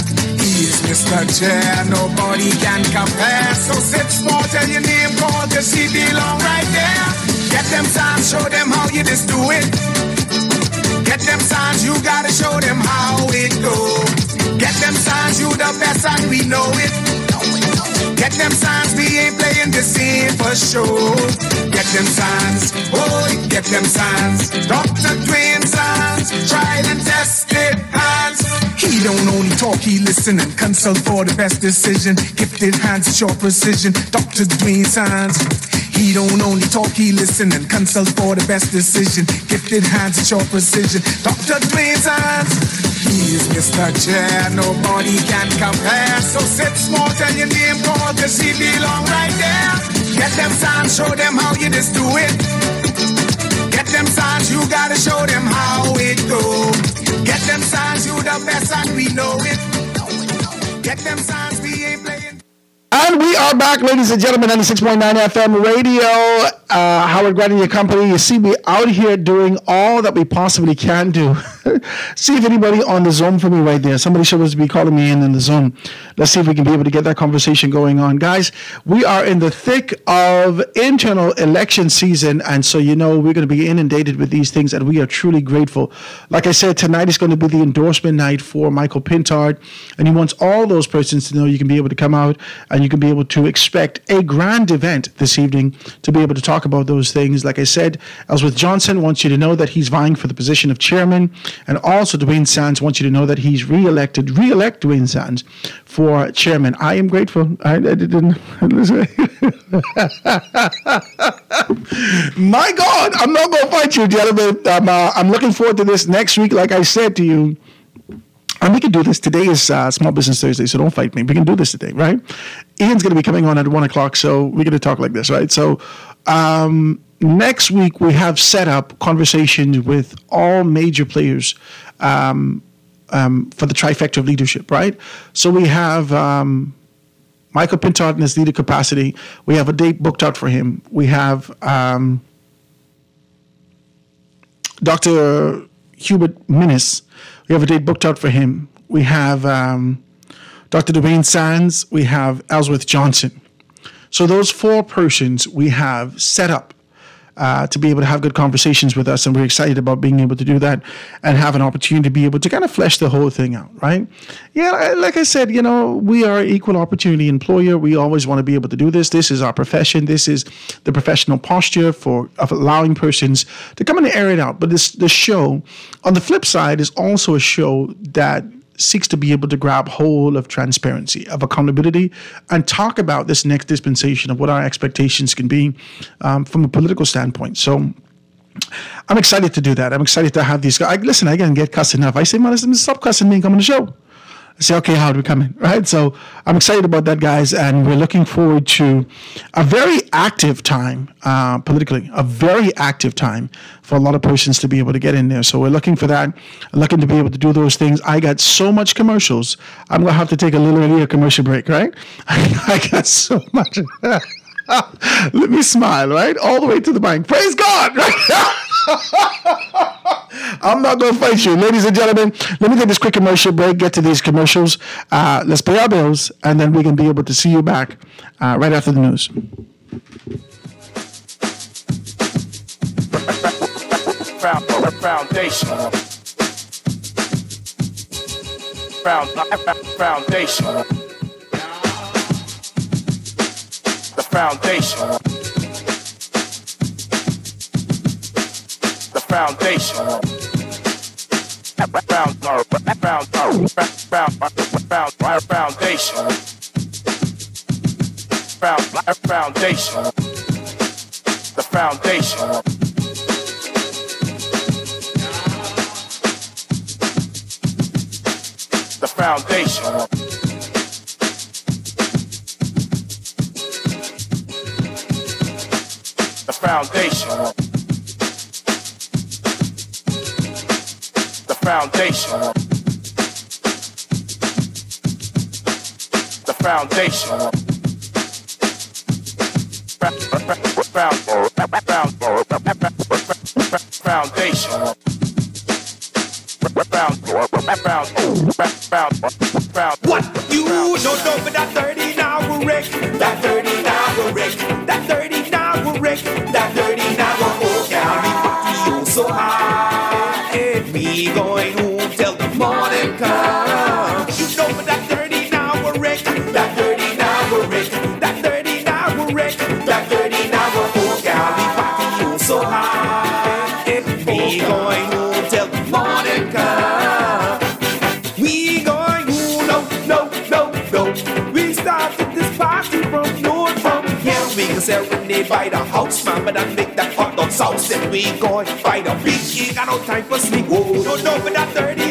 Speaker 3: Mr. Chair, nobody can compare. So sit small, tell your name called, cause he belong right there. Get them signs, show them how you just do it. Get them signs, you gotta show them how it go. Get them signs, you the best and we know it. Get them signs, we ain't playing the scene for sure. Get them signs, boy, get them signs. Dr. Duane Sands, tried and tested hands. He don't only talk, he listen and consult for the best decision. Gifted hands, short precision. Dr. Duane Sands. He don't only talk, he listen and consult for the best decision. Gifted hands, short precision. Dr. Dwayne signs. He is Mr. Chair, nobody can compare. So sit small, tell your name called, cause he belong right there. Get them signs, show them how you just do it. Get them signs, you gotta show them how it go. Get them signs, you the best and we know it. Get them signs, we ain't playing.
Speaker 5: And we are back, ladies and gentlemen, 96.9 FM radio. Uh, Howard and your company. You see me out here doing all that we possibly can do. see if anybody on the Zoom for me right there. Somebody should be calling me in in the Zoom. Let's see if we can be able to get that conversation going on. Guys, we are in the thick of internal election season. And so, you know, we're going to be inundated with these things. And we are truly grateful. Like I said, tonight is going to be the endorsement night for Michael Pintard. And he wants all those persons to know you can be able to come out and you can be able to expect a grand event this evening to be able to talk about those things. Like I said, Ellsworth Johnson wants you to know that he's vying for the position of chairman, and also Duane Sands wants you to know that he's re-elected, re-elect Duane Sands for chairman. I am grateful. I, I didn't. My God, I'm not going to fight you, gentlemen. I'm, uh, I'm looking forward to this next week. Like I said to you, and we can do this. Today is uh, Small Business Thursday, so don't fight me. We can do this today, right? Ian's going to be coming on at one o'clock, so we're going to talk like this, right? So um, next week we have set up conversations with all major players um, um, for the trifecta of leadership, right? So we have um, Michael Pintard in his leader capacity. We have a date booked out for him. We have um, Dr. Hubert Minnis. We have a date booked out for him. We have um, Dr. Duane Sands. We have Ellsworth Johnson. So those four persons we have set up uh, to be able to have good conversations with us, and we're excited about being able to do that and have an opportunity to be able to kind of flesh the whole thing out, right? Yeah, like I said, you know, we are equal opportunity employer. We always want to be able to do this. This is our profession. This is the professional posture for of allowing persons to come and air it out. But this the show, on the flip side, is also a show that seeks to be able to grab hold of transparency, of accountability, and talk about this next dispensation of what our expectations can be um, from a political standpoint. So I'm excited to do that. I'm excited to have these guys. I, listen, I can get cussed enough. I say, man, stop cussing me and come on the show. Say, okay, how do we come in? Right? So I'm excited about that, guys, and we're looking forward to a very active time uh, politically, a very active time for a lot of persons to be able to get in there. So we're looking for that, looking to be able to do those things. I got so much commercials. I'm gonna have to take a little earlier commercial break, right? I got so much. Let me smile, right? All the way to the bank. Praise God, right? I'm not going to fight you. Ladies and gentlemen, let me take this quick commercial break, get to these commercials. Uh, let's pay our bills, and then we can be able to see you back uh, right after the news.
Speaker 13: Foundation. Found, foundation. The foundation. Foundation. Found, found, found, found, found, foundation. Foundation. The foundation. The foundation. The foundation. Foundation. The foundation. Foundation.
Speaker 14: What you don't know but that 30 now will wreck, that 30 serenade by the house, man, but I make that hot dog sauce. Then we going by the beach. Ain't got no time for sleep. Whoa, no, no, but that 30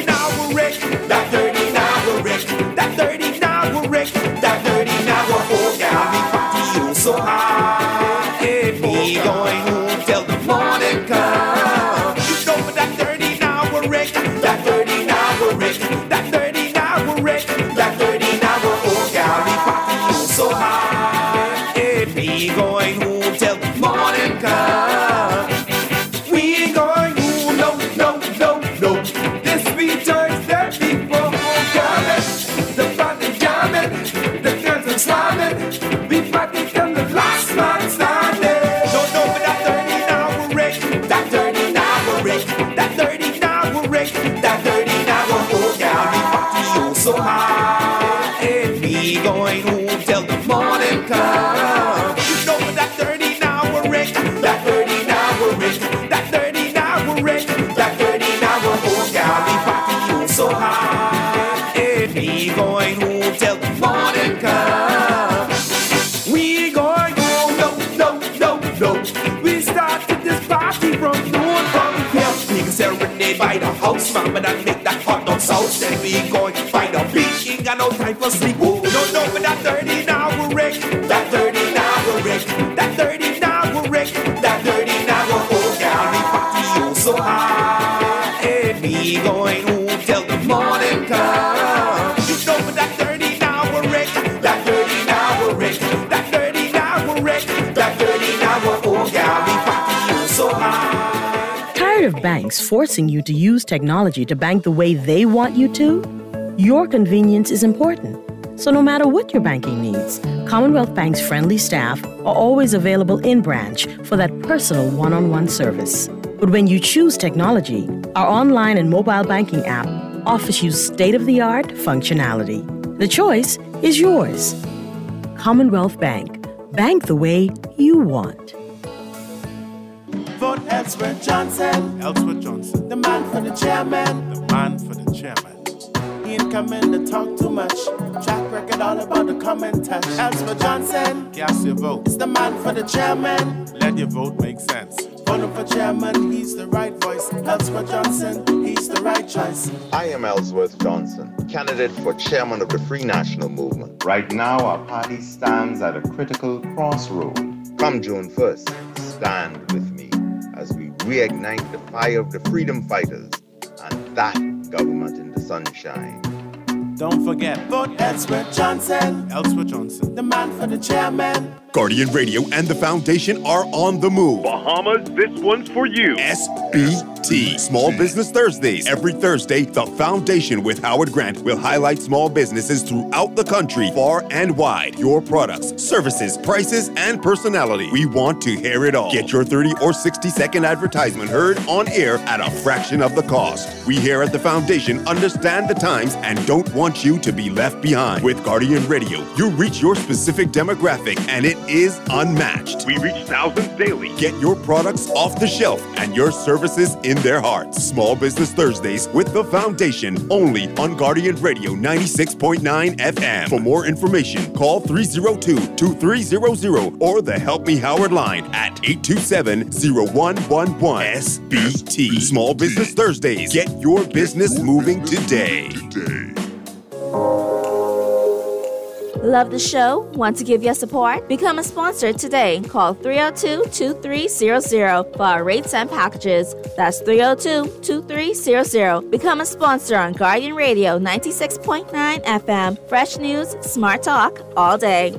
Speaker 14: house, mama, and make that hot dog sauce. Then we going to find a beach, ain't got no time for sleep. Oh, no, no, but that dirty
Speaker 15: banks forcing you to use technology to bank the way they want you to? Your convenience is important. So, no matter what your banking needs, Commonwealth Bank's friendly staff are always available in branch for that personal one on one service. But when you choose technology, our online and mobile banking app offers you state of the art functionality. The choice is yours. Commonwealth Bank. Bank the way you want.
Speaker 14: Vote Ellsworth Johnson. Ellsworth Johnson. The man for the chairman. The man for the chairman. He ain't coming to talk too much. Track record all about the common touch. Ellsworth Johnson. Cast your vote. It's the man for the chairman. Let your vote make sense. Vote him for chairman. He's the right voice. Ellsworth Johnson. He's the right choice.
Speaker 16: I am Ellsworth Johnson, candidate for chairman of the Free National Movement. Right now, our party stands at a critical crossroad. Come June 1st, stand with me as we reignite the fire of the freedom fighters and that government in the sunshine.
Speaker 14: Don't forget, vote Ellsworth Johnson. Ellsworth Johnson. The man for the chairman.
Speaker 17: Guardian Radio and the Foundation are on the move.
Speaker 18: Bahamas, this one's for you.
Speaker 17: SBT, Small Business Thursdays. Every Thursday, the Foundation with Howard Grant will highlight small businesses throughout the country, far and wide. Your products, services, prices, and personality. We want to hear it all. Get your 30 or 60 second advertisement heard on air at a fraction of the cost. We here at the Foundation understand the times and don't want you to be left behind. With Guardian Radio, you reach your specific demographic and it is unmatched.
Speaker 18: We reach thousands daily.
Speaker 17: Get your products off the shelf and your services in their hearts. Small Business Thursdays with the Foundation only on Guardian Radio 96.9 FM. For more information, call 302-2300 or the Help Me Howard line at 827-0111. SBT. Small Business Thursdays. Get your business moving today.
Speaker 4: Love the show? Want to give your support? Become a sponsor today. Call 302 2300 for our rates and packages. That's 302 2300. Become a sponsor on Guardian Radio 96.9 FM. Fresh news, smart talk, all day.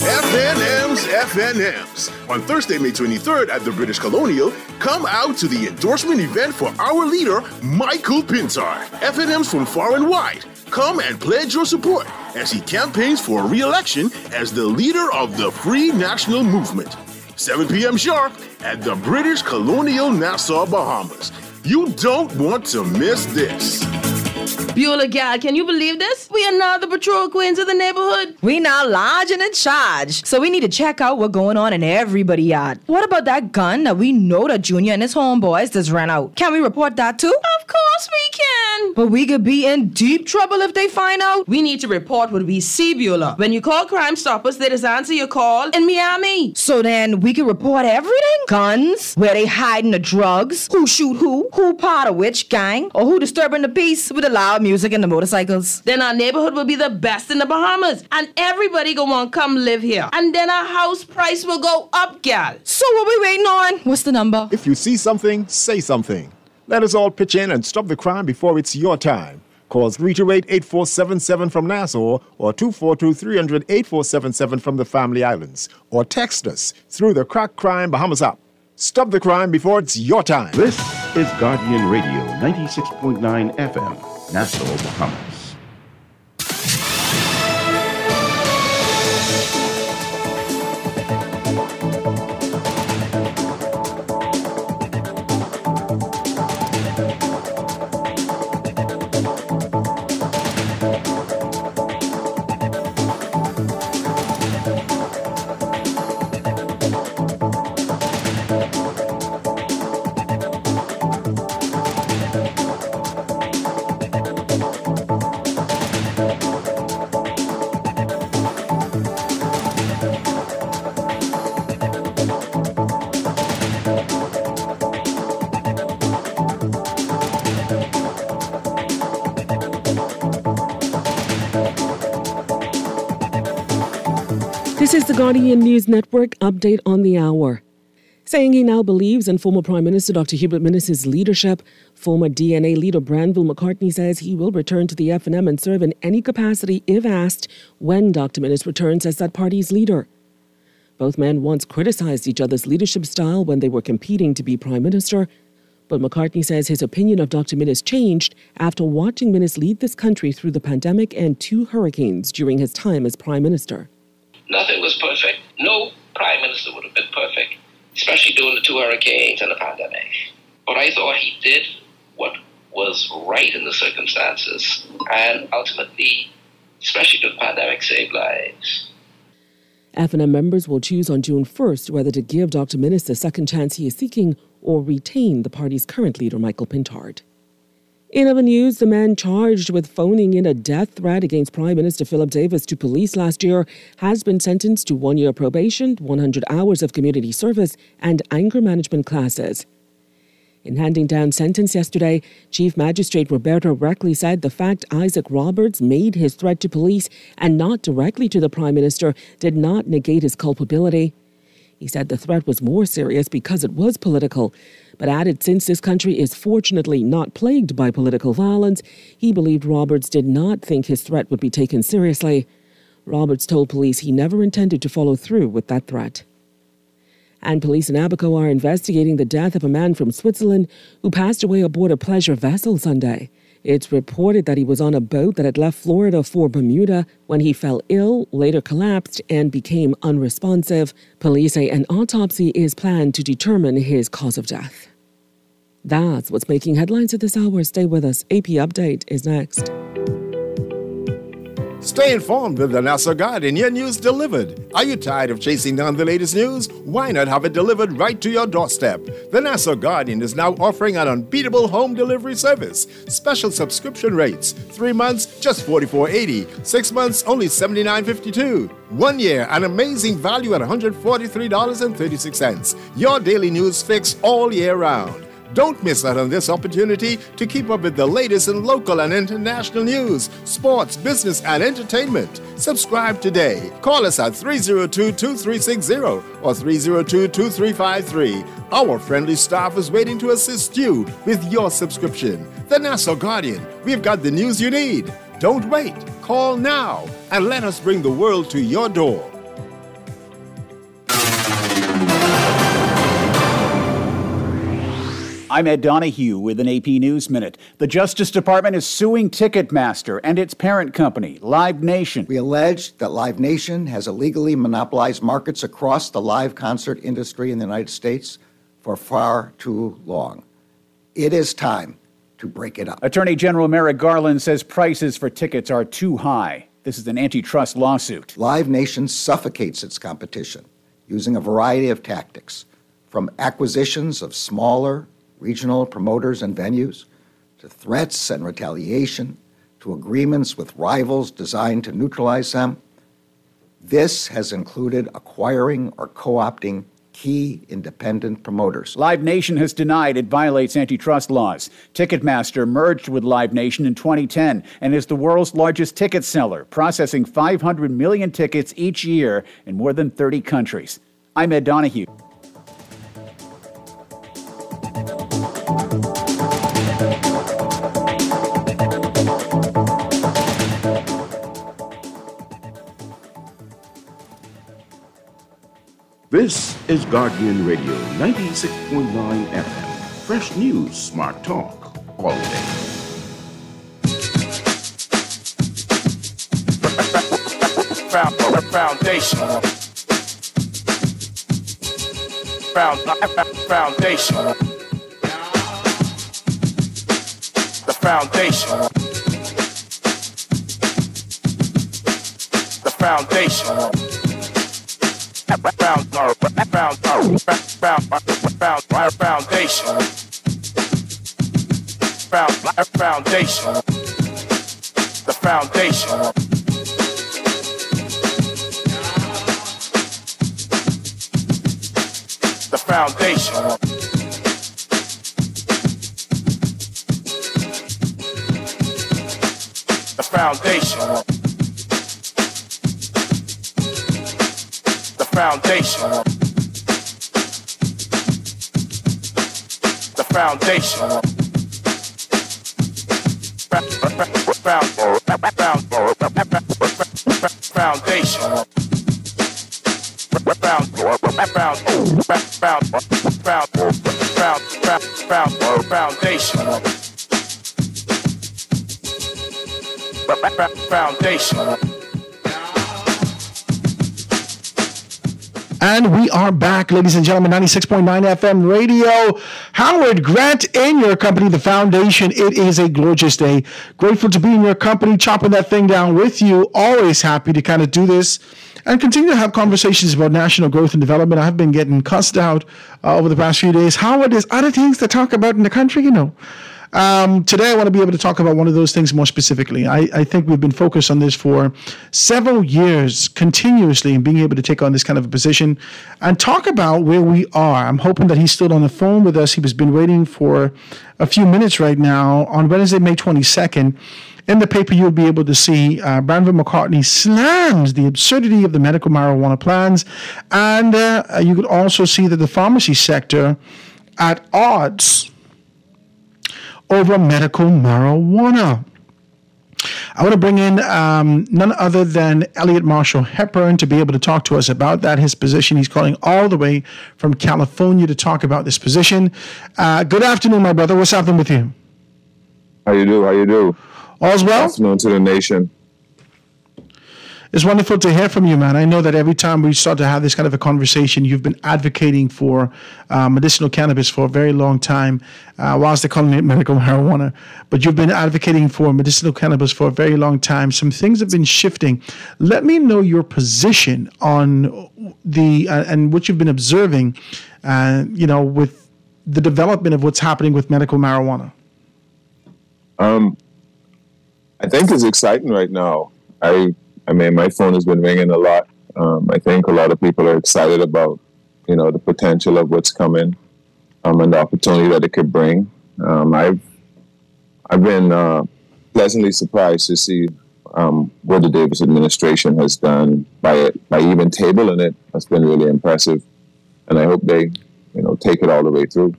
Speaker 19: FNM's FNM's. On Thursday, May 23rd at the British Colonial, come out to the endorsement event for our leader, Michael Pintard. FNM's from far and wide. Come and pledge your support as he campaigns for re election as the leader of the Free National Movement. 7 p.m. sharp at the British Colonial Nassau, Bahamas. You don't want to miss this.
Speaker 20: Beulah gal, can you believe this? We are now the patrol queens of the neighborhood. We now large and in charge. So we need to check out what's going on in everybody yard. What about that gun that we know that Junior and his homeboys just ran out? Can we report that too? Of course we can. But we could be in deep trouble if they find out. We need to report what we see, Beulah. When you call Crime Stoppers, they just answer your call in Miami. So then we can report everything? Guns, where they hiding the drugs, who shoot who, who part of which gang, or who disturbing the peace with the loud music and the motorcycles. Then our neighborhood will be the best in the Bahamas, and everybody gonna want come live here. And then our house price will go up, gal. So what we waiting on? What's the number?
Speaker 21: If you see something, say something. Let us all pitch in and stop the crime before it's your time. Call 328-8477 from Nassau or 242-300-8477 from the Family Islands. Or text us through the Crack Crime Bahamas app. Stop the crime before it's your time.
Speaker 22: This is Guardian Radio 96.9 FM, Nassau, Bahamas.
Speaker 23: News Network update on the hour. Saying he now believes in former Prime Minister Dr. Hubert Minnis' leadership, former DNA leader Branville McCartney says he will return to the FNM and serve in any capacity if asked when Dr. Minnis returns as that party's leader. Both men once criticized each other's leadership style when they were competing to be Prime Minister, but McCartney says his opinion of Dr. Minnis changed after watching Minnis lead this country through the pandemic and two hurricanes during his time as Prime Minister.
Speaker 24: Nothing was perfect. No prime minister would have been perfect, especially during the two hurricanes and the pandemic. But I thought he did what was right in the circumstances, and ultimately, especially during the pandemic, saved lives.
Speaker 23: FNM members will choose on June 1st whether to give Dr. Minnis the second chance he is seeking or retain the party's current leader, Michael Pintard. In other news, the man charged with phoning in a death threat against Prime Minister Philip Davis to police last year has been sentenced to one year probation, 100 hours of community service, and anger management classes. In handing down sentence yesterday, Chief Magistrate Roberto Reckley said the fact Isaac Roberts made his threat to police and not directly to the Prime Minister did not negate his culpability. He said the threat was more serious because it was political, but added since this country is fortunately not plagued by political violence, he believed Roberts did not think his threat would be taken seriously. Roberts told police he never intended to follow through with that threat. And police in Abaco are investigating the death of a man from Switzerland who passed away aboard a pleasure vessel Sunday. It's reported that he was on a boat that had left Florida for Bermuda when he fell ill, later collapsed, and became unresponsive. Police say an autopsy is planned to determine his cause of death. That's what's making headlines at this hour. Stay with us. AP Update is next.
Speaker 21: Stay informed with the Nassau Guardian, your news delivered. Are you tired of chasing down the latest news? Why not have it delivered right to your doorstep? The Nassau Guardian is now offering an unbeatable home delivery service. Special subscription rates. Three months, just $44.80. Six months, only $79.52. One year, an amazing value at $143.36. Your daily news fix all year round. Don't miss out on this opportunity to keep up with the latest in local and international news, sports, business, and entertainment. Subscribe today. Call us at 302 2360 or 302 2353. Our friendly staff is waiting to assist you with your subscription. The Nassau Guardian, we've got the news you need. Don't wait. Call now and let us bring the world to your door.
Speaker 25: I'm Ed Donahue with an AP News Minute. The Justice Department is suing Ticketmaster and its parent company, Live Nation.
Speaker 26: We allege that Live Nation has illegally monopolized markets across the live concert industry in the United States for far too long. It is time to break it up.
Speaker 25: Attorney General Merrick Garland says prices for tickets are too high. This is an antitrust lawsuit.
Speaker 26: Live Nation suffocates its competition using a variety of tactics, from acquisitions of smaller regional promoters and venues, to threats and retaliation, to agreements with rivals designed to neutralize them. This has included acquiring or co opting key independent promoters.
Speaker 25: Live Nation has denied it violates antitrust laws. Ticketmaster merged with Live Nation in 2010 and is the world's largest ticket seller, processing 500 million tickets each year in more than 30 countries. I'm Ed Donahue.
Speaker 22: This is Guardian Radio 96.9 FM. Fresh news, smart talk, all day.
Speaker 14: Found, foundation. Found, foundation. The foundation. The foundation. Foundation. Found, foundation. The foundation. The foundation. The foundation. Foundation. The foundation. Foundation. Foundation. Foundation.
Speaker 5: And we are back, ladies and gentlemen, 96.9 FM radio. Howard Grant in your company, the foundation. It is a gorgeous day. Grateful to be in your company, chopping that thing down with you. Always happy to kind of do this and continue to have conversations about national growth and development. I've been getting cussed out uh, over the past few days. Howard, there's other things to talk about in the country, you know. Um, today, I want to be able to talk about one of those things more specifically. I, I, think we've been focused on this for several years continuously and being able to take on this kind of a position and talk about where we are. I'm hoping that he's still on the phone with us. He has been waiting for a few minutes right now on Wednesday, May 22nd. In the paper, you'll be able to see uh, Branville McCartney slams the absurdity of the medical marijuana plans. And uh, you could also see that the pharmacy sector at odds over medical marijuana. I want to bring in um, none other than Elliot Marshall Hepburn to be able to talk to us about that, his position. He's calling all the way from California to talk about this position. Uh, good afternoon, my brother. What's happening with you?
Speaker 27: How you do? How you do?
Speaker 5: All's well?
Speaker 27: Good afternoon to the nation.
Speaker 5: It's wonderful to hear from you, man. I know that every time we start to have this kind of a conversation, you've been advocating for uh, medicinal cannabis for a very long time, uh, whilst they're calling it medical marijuana. But you've been advocating for medicinal cannabis for a very long time. Some things have been shifting. Let me know your position on the uh, and what you've been observing, uh, you know, with the development of what's happening with medical marijuana.
Speaker 27: Um, I think it's exciting right now. I I mean, my phone has been ringing a lot. Um, I think a lot of people are excited about, you know, the potential of what's coming um, and the opportunity that it could bring. Um, I've I've been uh, pleasantly surprised to see um, what the Davis administration has done by it, by even tabling it. That's been really impressive, and I hope they, you know, take it all the way through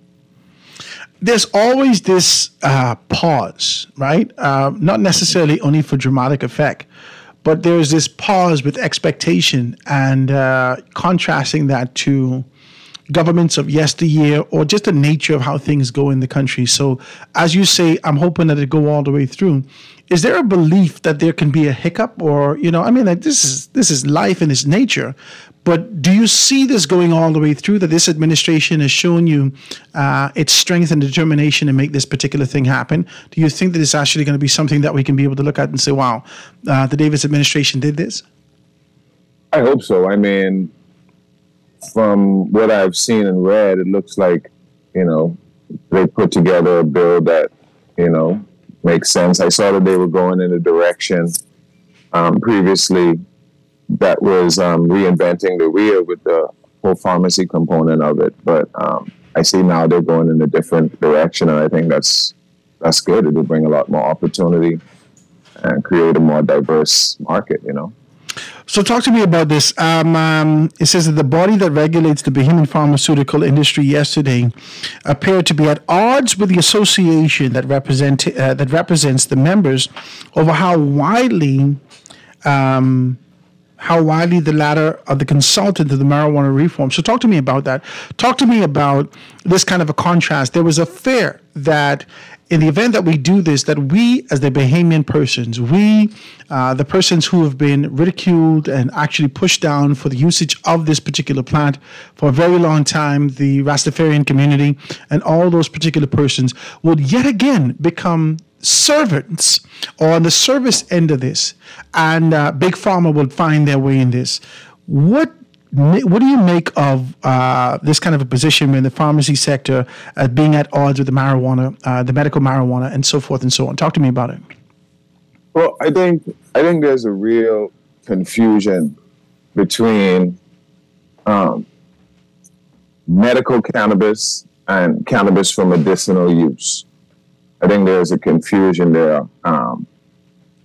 Speaker 5: there's always this uh, pause, right? Uh, not necessarily only for dramatic effect, but there's this pause with expectation and uh, contrasting that to governments of yesteryear or just the nature of how things go in the country. So, as you say, I'm hoping that it go all the way through. Is there a belief that there can be a hiccup, or you know, I mean, like this is this is life in its nature, but do you see this going all the way through? That this administration has shown you uh, its strength and determination to make this particular thing happen. Do you think that it's actually going to be something that we can be able to look at and say, "Wow, uh, the Davis administration did this"?
Speaker 27: I hope so. I mean, from what I've seen and read, it looks like you know they put together a bill that you know makes sense. I saw that they were going in a direction um, previously that was um, reinventing the wheel with the whole pharmacy component of it. But um, I see now they're going in a different direction, and I think that's that's good. It will bring a lot more opportunity and create a more diverse market. You know.
Speaker 5: So, talk to me about this. Um, um, it says that the body that regulates the Bahamian pharmaceutical industry yesterday appeared to be at odds with the association that represent uh, that represents the members over how widely um, how widely the latter are the consultant of the marijuana reform. So talk to me about that. Talk to me about this kind of a contrast. There was a fear that in the event that we do this, that we, as the Bahamian persons, we, uh, the persons who have been ridiculed and actually pushed down for the usage of this particular plant for a very long time, the Rastafarian community and all those particular persons would yet again become servants or on the service end of this, and uh, big pharma will find their way in this. What what do you make of uh, this kind of a position in the pharmacy sector uh, being at odds with the marijuana, uh, the medical marijuana, and so forth and so on? Talk to me about it.
Speaker 27: Well, I think I think there's a real confusion between um, medical cannabis and cannabis for medicinal use. I think there's a confusion there. Um,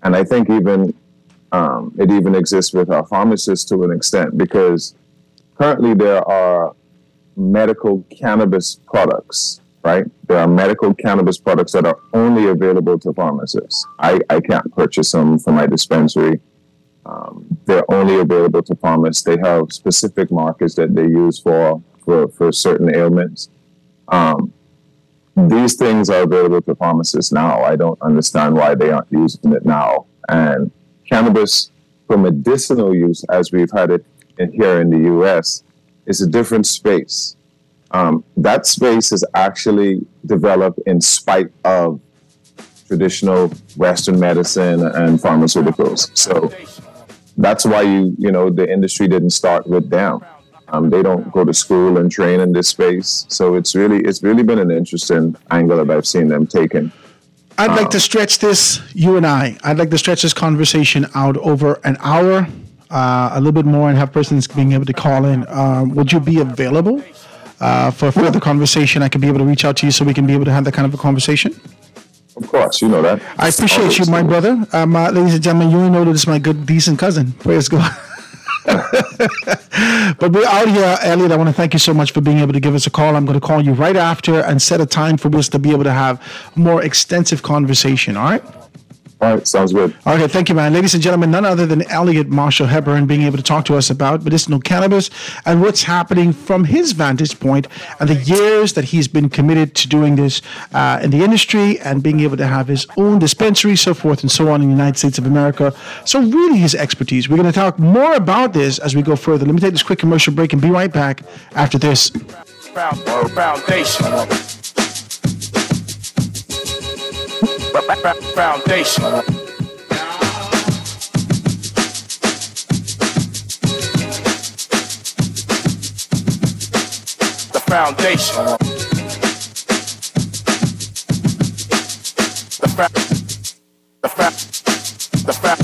Speaker 27: and I think even um, it even exists with our pharmacists to an extent because currently there are medical cannabis products, right? There are medical cannabis products that are only available to pharmacists. I, I can't purchase them from my dispensary. Um, they're only available to pharmacists. They have specific markers that they use for for, for certain ailments. Um, these things are available to pharmacists now. I don't understand why they aren't using it now. And cannabis for medicinal use, as we've had it in, here in the U.S., is a different space. Um, that space is actually developed in spite of traditional Western medicine and pharmaceuticals. So that's why you you know the industry didn't start with them. Um, they don't go to school and train in this space, so it's really it's really been an interesting angle that I've seen them taking.
Speaker 5: I'd like to stretch this, you and I, I'd like to stretch this conversation out over an hour, uh, a little bit more, and have persons being able to call in. Um, would you be available uh, for further conversation? I could be able to reach out to you so we can be able to have that kind of a conversation.
Speaker 27: Of course, you know that.
Speaker 5: I appreciate you, my brother. Um, uh, ladies and gentlemen, you know that is my good, decent cousin. Praise God. but we're out here, Elliot. I want to thank you so much for being able to give us a call. I'm going to call you right after and set a time for us to be able to have a more extensive conversation. All right?
Speaker 27: All right, sounds good.
Speaker 5: Okay, thank you, man. Ladies and gentlemen, none other than Elliot Marshall Hepburn being able to talk to us about medicinal cannabis and what's happening from his vantage point and the years that he's been committed to doing this uh, in the industry and being able to have his own dispensary, so forth and so on in the United States of America. So, really, his expertise. We're going to talk more about this as we go further. Let me take this quick commercial break and be right back after this.
Speaker 14: Foundation. Foundation. The foundation. The fa- the fa- the fa-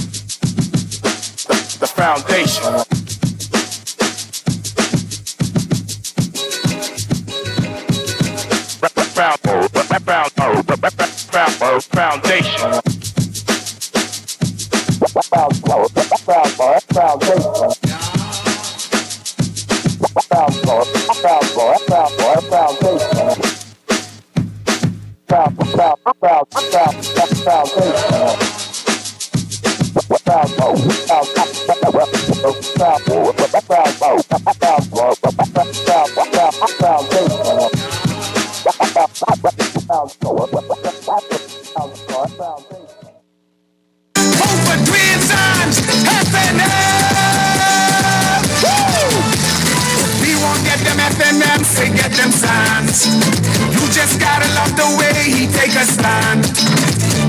Speaker 14: the, the foundation. Foundation.
Speaker 3: Over You just gotta love the way he take a stand.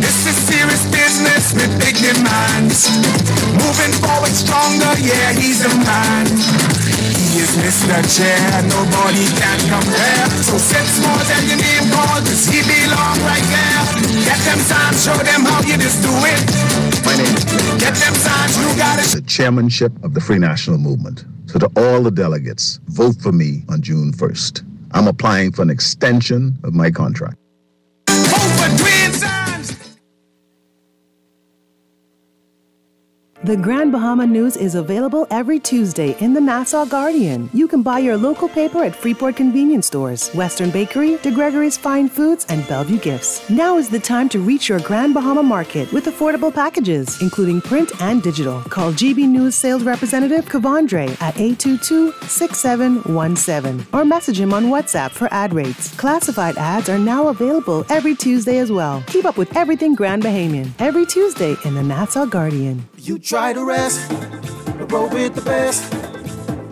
Speaker 3: This is serious business with big demands. Moving forward stronger, yeah, he's a man. He is Mr. Chair, nobody can compare. So set small tell your name he belong right there. Get them signs, show them how you just do it. Get them signs, you got it.
Speaker 28: the chairmanship of the Free National Movement. So to all the delegates, vote for me on June 1st. I'm applying for an extension of my contract.
Speaker 15: The Grand Bahama News is available every Tuesday in the Nassau Guardian. You can buy your local paper at Freeport convenience stores, Western Bakery, De Gregory's Fine Foods, and Bellevue Gifts. Now is the time to reach your Grand Bahama market with affordable packages, including print and digital. Call GB News sales representative Kavandre at 822-6717 or message him on WhatsApp for ad rates. Classified ads are now available every Tuesday as well. Keep up with everything Grand Bahamian every Tuesday in the Nassau Guardian.
Speaker 29: You try to rest, but roll with the best.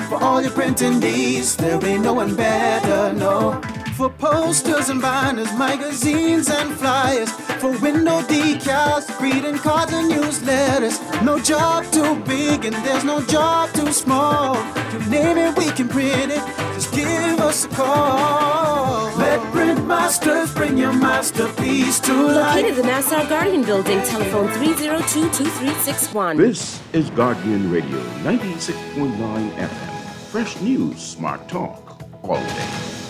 Speaker 29: For all your printing needs, there ain't no one better, no. For posters and banners, magazines and flyers. For window decals, greeting cards and newsletters. No job too big and there's no job too small. You name it, we can print it. Just give us a call. Let Print Masters bring your masterpiece to life.
Speaker 30: Located in the Nassau Guardian Building, telephone 302-2361.
Speaker 22: This is Guardian Radio 96.9 FM. Fresh news, smart talk, all day.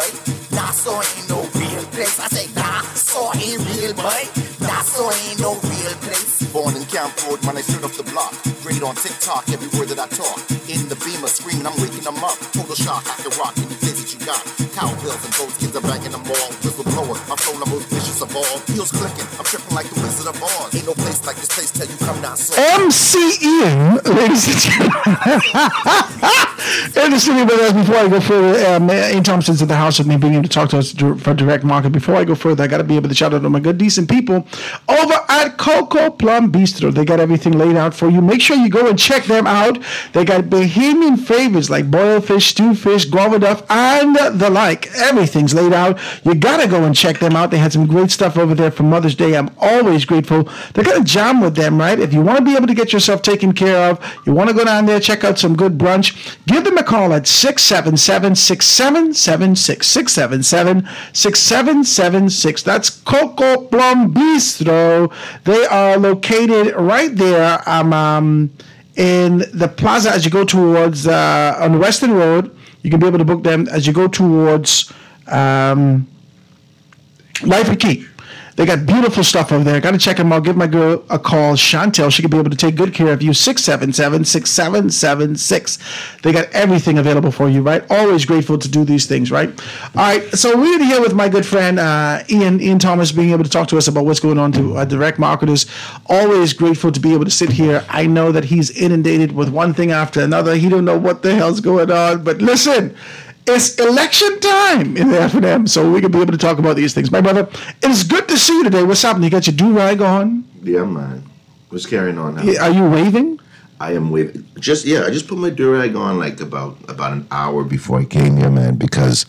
Speaker 29: Boy. Nah, so ain't no real place. I say, nah,
Speaker 31: Nassau ain't real, boy. Nassau ain't no real place.
Speaker 32: Born in Kemp Road, man, I straight off the block. Great on TikTok, every word that I talk. In the beamer, screaming, I'm waking them up. Total shock, I can rock any place that you got. Cowbells and goats, kids are banging them all. Whistleblower, my phone the most vicious of all. Heels clicking, I'm tripping like the Wizard of Oz. Ain't no place like this place till you come Nassau.
Speaker 5: MC Ian, ladies and gentlemen. in the studio with us before I go further. Um, Ian Thompson's at the house with me, being able to talk to us for direct market. Before I go further, I got to be able to shout out to my good, decent people over at Coco Plum Bistro. They got everything laid out for you. Make sure you go and check them out. They got Bahamian favorites like boiled fish, stewed fish, guava duff, and the like. Everything's laid out. You got to go and check them out. They had some great stuff over there for Mother's Day. I'm always grateful. They got a jam with them, right? If you want to be able to get yourself taken care of, you want to go down there, check out some good brunch, give them a call at 677 6776. 677 6776. That's Coco Plum Bistro. They are located right there um, um, in the plaza as you go towards uh, on the Western Road. You can be able to book them as you go towards um, Lyford Cay. They got beautiful stuff over there. Got to check them out. Give my girl a call, Chantel. She could be able to take good care of you. 677 6776. They got everything available for you, right? Always grateful to do these things, right? All right. So we're here with my good friend uh, Ian Ian Thomas, being able to talk to us about what's going on to uh, direct marketers. Always grateful to be able to sit here. I know that he's inundated with one thing after another. He don't know what the hell's going on, but listen. It's election time in the FNM, so we can be able to talk about these things. My brother, it is good to see you today. What's happening? You got your do-rag on?
Speaker 33: Yeah, man. What's carrying on now?
Speaker 5: Yeah, Are you waving?
Speaker 33: I am waving. Just yeah, I just put my durag on like about about an hour before I came here, man, because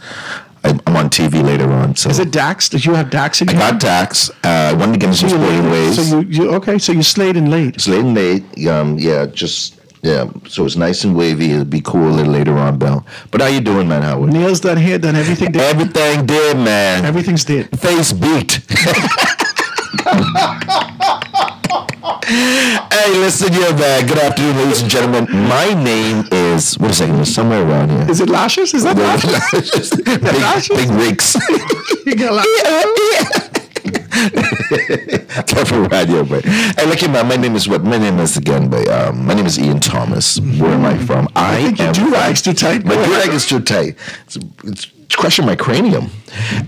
Speaker 33: I'm, I'm on TV later on. So
Speaker 5: Is it Dax? Did you have Dax in
Speaker 33: I got Dax. Uh, I wanted to get into some
Speaker 5: So you-
Speaker 33: sporting ways.
Speaker 5: So you, you okay? So you slayed and late.
Speaker 33: Slate and late. Um, yeah, just yeah. So it's nice and wavy. It'll be cool a little later on, Bell. But how you doing, man? Howard?
Speaker 5: Nails done, hair done, everything did.
Speaker 33: Everything did, man.
Speaker 5: Everything's did.
Speaker 33: Face beat. hey, listen here, man. Good afternoon, ladies and gentlemen. My name is what is it? Somewhere around here.
Speaker 5: Is it lashes? Is that lashes?
Speaker 33: big, big rigs.
Speaker 5: you got
Speaker 33: Careful radio, but hey, look here, man. My name is what? My name is again, but um, my name is Ian Thomas. Where am I from? I,
Speaker 5: think your
Speaker 33: am.
Speaker 5: do-rag's too tight.
Speaker 33: My
Speaker 5: ahead.
Speaker 33: durag is too tight. It's, it's crushing my cranium.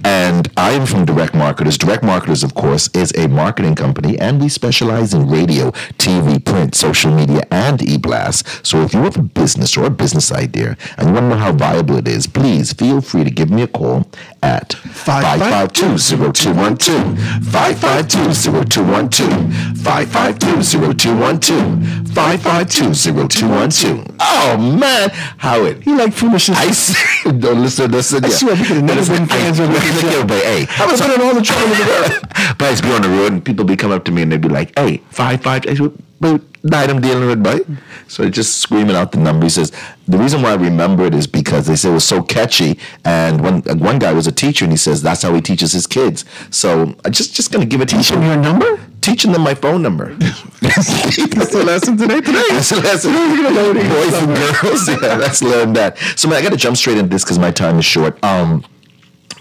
Speaker 33: And I am from Direct Marketers. Direct Marketers, of course, is a marketing company, and we specialize in radio, TV, print, social media, and e-blast. So if you have a business or a business idea and you want to know how viable it is, please feel free to give me a call at 552-0212, 552-0212, 552-0212, 552-0212. Oh, man. Howard.
Speaker 5: He like foolishness.
Speaker 33: I see. Don't listen, listen.
Speaker 5: Swear we could have never been friends
Speaker 33: I-
Speaker 5: with
Speaker 33: look,
Speaker 5: each
Speaker 33: look
Speaker 5: other.
Speaker 33: here, but hey.
Speaker 5: I have in all the trouble in the world.
Speaker 33: But I used to be on the road and people be coming up to me and they'd be like, hey, five, five. Said, but night I'm dealing with, boy. So I just screaming out the number. He says, the reason why I remember it is because they said it was so catchy. And one one guy was a teacher and he says that's how he teaches his kids. So I just just gonna give it to
Speaker 5: Teaching your number?
Speaker 33: Teaching them my phone number.
Speaker 5: That's the lesson today. Today.
Speaker 33: That's a lesson. Boys and girls. Yeah, let's learn that. So man, I gotta jump straight into this because my time is short. Um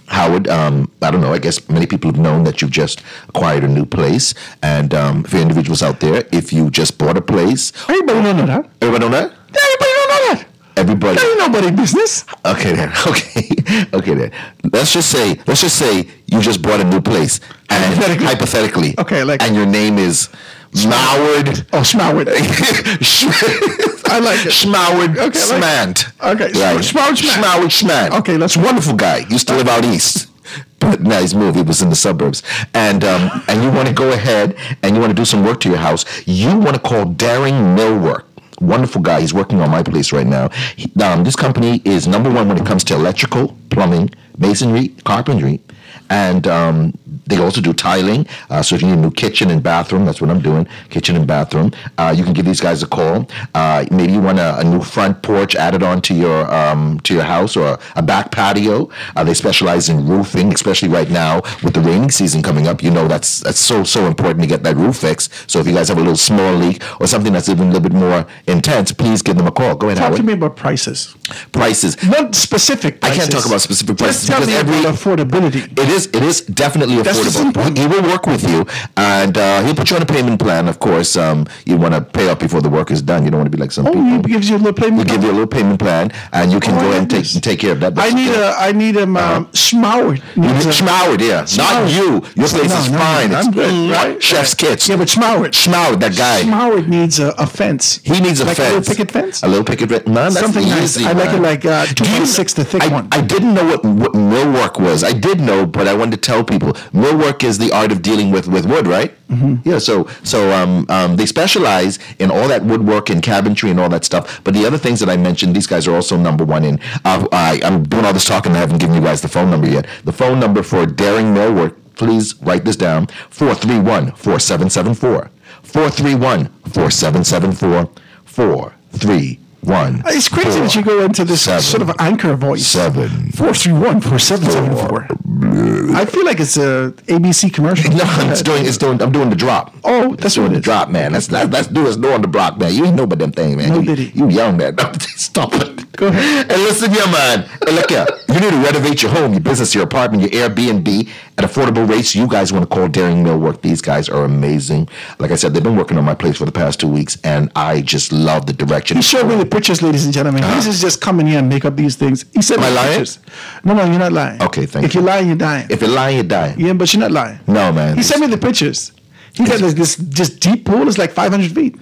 Speaker 33: Howard, um, I don't know. I guess many people have known that you've just acquired a new place, and um, for individuals out there, if you just bought a place,
Speaker 5: everybody know that.
Speaker 33: Everybody know that.
Speaker 5: Everybody know that.
Speaker 33: Everybody.
Speaker 5: That ain't nobody business.
Speaker 33: Okay then. Okay. Okay then. Let's just say. Let's just say you just bought a new place, and
Speaker 5: Hypothetically.
Speaker 33: hypothetically.
Speaker 5: Okay, like-
Speaker 33: And your name is Smoward.
Speaker 5: Oh, Smoward. I like it.
Speaker 33: Schmoward
Speaker 5: Okay, I like Okay,
Speaker 33: Right.
Speaker 5: Schmoward Schmant. Okay, let's
Speaker 33: wonderful guy. Used to live out east. But now he's moved. He was in the suburbs, and um, and you want to go ahead and you want to do some work to your house. You want to call Daring Millwork. Wonderful guy. He's working on my place right now. He, um, this company is number one when it comes to electrical, plumbing, masonry, carpentry, and um, they also do tiling. Uh, so if you need a new kitchen and bathroom, that's what I'm doing. Kitchen and bathroom. Uh, you can give these guys a call. Uh, maybe you want a, a new front porch added on to your um, to your house or a back patio. Uh, they specialize in roofing, especially right now with the rainy season coming up. You know that's that's so so important to get that roof fixed. So if you guys have a little small leak or something that's even a little bit more intense, please give them a call. Go ahead,
Speaker 5: Talk
Speaker 33: Howard.
Speaker 5: to me about prices.
Speaker 33: Prices.
Speaker 5: Not specific
Speaker 33: I can't talk about specific prices
Speaker 5: Just tell
Speaker 33: because
Speaker 5: me
Speaker 33: every
Speaker 5: about affordability.
Speaker 33: it is it is definitely affordable. He, he will work with you, and uh, he'll put you on a payment plan. Of course, um, you want to pay up before the work is done. You don't want to be like some
Speaker 5: Oh,
Speaker 33: people.
Speaker 5: he gives you a little payment.
Speaker 33: He'll give you a little payment plan, and you can
Speaker 5: Oh,
Speaker 33: go ahead and take
Speaker 5: goodness.
Speaker 33: take care of that.
Speaker 5: I need a. I need a Um, Schmauer.
Speaker 33: You need Schmauer, yeah. Not you. Your place
Speaker 5: No,
Speaker 33: is
Speaker 5: no,
Speaker 33: fine.
Speaker 5: no,
Speaker 33: It's
Speaker 5: I'm good, right?
Speaker 33: Chef's kiss.
Speaker 5: Yeah, but Schmauer.
Speaker 33: Schmauer, that guy.
Speaker 5: Schmauer needs a, a fence.
Speaker 33: He needs a
Speaker 5: like
Speaker 33: fence.
Speaker 5: a little picket fence.
Speaker 33: A little picket fence. Man, that's
Speaker 5: Something nice.
Speaker 33: easy.
Speaker 5: I like it like uh, two point six, the thick
Speaker 33: I,
Speaker 5: one.
Speaker 33: I didn't know what, what millwork was. I did know, but I wanted to tell people millwork is the art of dealing with, with wood, right?
Speaker 5: Mm-hmm.
Speaker 33: Yeah. So so um, um, they specialize in all that woodwork and cabinetry and all that stuff. But the other things that I mentioned, these guys are also number one in. Uh, I, I'm doing all this talking. I haven't given you guys the phone number yet. The phone number for Daring Millwork. Please write this down: 431-4774. 431-4774. 431
Speaker 5: It's crazy that you go into this sort of anchor voice.
Speaker 33: Seven.
Speaker 5: Four three one four seven seven four. I feel like it's a ABC commercial.
Speaker 33: No, it's doing. It's doing. I'm doing the drop.
Speaker 5: Oh, that's
Speaker 33: doing
Speaker 5: what it
Speaker 33: the
Speaker 5: is.
Speaker 33: drop, man. That's not. That's doing. doing the block, man. You ain't know about them thing, man.
Speaker 5: No
Speaker 33: you,
Speaker 5: diddy.
Speaker 33: you young man. Stop it. Go ahead. And listen, here, man. And look here. You need to renovate your home, your business, your apartment, your Airbnb at affordable rates. You guys want to call Daring Millwork. These guys are amazing. Like I said, they've been working on my place for the past two weeks, and I just love the direction.
Speaker 5: He showed me the pictures, ladies and gentlemen. Ah. He's just- just coming here and make up these things. He said
Speaker 33: Am I lying?
Speaker 5: pictures. No, no, you're not lying.
Speaker 33: Okay, thank
Speaker 5: if
Speaker 33: you.
Speaker 5: you're lying, you're dying.
Speaker 33: If you're lying, you die.
Speaker 5: Yeah, but you're not lying.
Speaker 33: No, man.
Speaker 5: He sent me the pictures. He got this, this just deep pool. It's like 500 feet.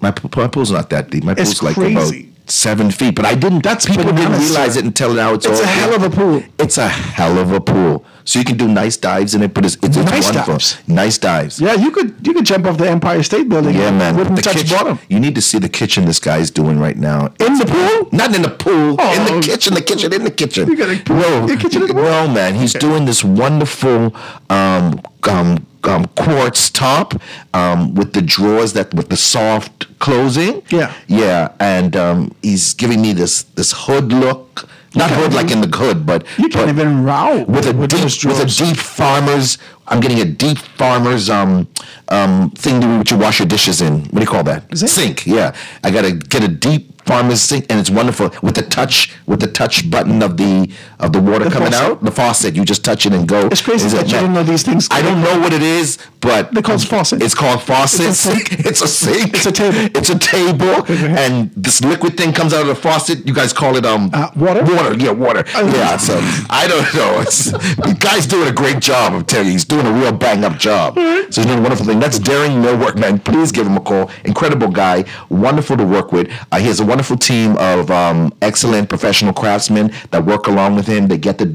Speaker 33: My, my pool's not that deep. My
Speaker 5: It's
Speaker 33: pool's like
Speaker 5: crazy.
Speaker 33: about seven feet. But I didn't.
Speaker 5: That's
Speaker 33: people didn't realize
Speaker 5: sir.
Speaker 33: it until now. It's,
Speaker 5: It's a hell of a pool.
Speaker 33: It's a hell of a pool. So you can do nice dives in it, but it's, it's, it's
Speaker 5: Nice
Speaker 33: wonderful.
Speaker 5: dives.
Speaker 33: Nice dives.
Speaker 5: Yeah, you could you could jump off the Empire State Building.
Speaker 33: Yeah, man.
Speaker 5: Wouldn't
Speaker 33: the
Speaker 5: touch
Speaker 33: kitchen,
Speaker 5: bottom.
Speaker 33: You need to see the kitchen this guy's doing right now.
Speaker 5: In the pool?
Speaker 33: Not in the pool. in
Speaker 5: Oh.
Speaker 33: the kitchen. The kitchen. In the kitchen.
Speaker 5: You got a pool-
Speaker 33: no,
Speaker 5: your kitchen in the pool?
Speaker 33: no, man. He's doing this wonderful um, um, um, quartz top um, with the drawers that with the soft closing.
Speaker 5: Yeah.
Speaker 33: Yeah, and um, he's giving me this this hood look. Not hood like in the hood, but
Speaker 5: You can't even row
Speaker 33: with a
Speaker 5: with
Speaker 33: deep with a deep farmer's. I'm getting a deep farmer's um um thing to which you wash your dishes in. What do you call that? Sink. Yeah, I gotta get a deep farmer's sink, and it's wonderful with the touch with the touch button of the of the water
Speaker 5: The
Speaker 33: coming
Speaker 5: faucet.
Speaker 33: out. The faucet. You just touch it and go.
Speaker 5: It's crazy
Speaker 33: Is
Speaker 5: that
Speaker 33: it-
Speaker 5: you didn't know these things.
Speaker 33: I don't know what it is, but
Speaker 5: They call it faucet.
Speaker 33: It's called faucet.
Speaker 5: It's a sink.
Speaker 33: It's a sink.
Speaker 5: It's a table.
Speaker 33: It's a table, and this liquid thing comes out of the faucet. You guys call it um
Speaker 5: Uh, water?
Speaker 33: Water, yeah, water. yeah. So I don't know. It's, the guy's doing a great job. I'm telling you, he's doing a real bang up job. So he's doing a wonderful thing. That's daring millwork, man. Please give him a call. Incredible guy, wonderful to work with. Uh, he has a wonderful team of um, excellent professional craftsmen that work along with him. They get the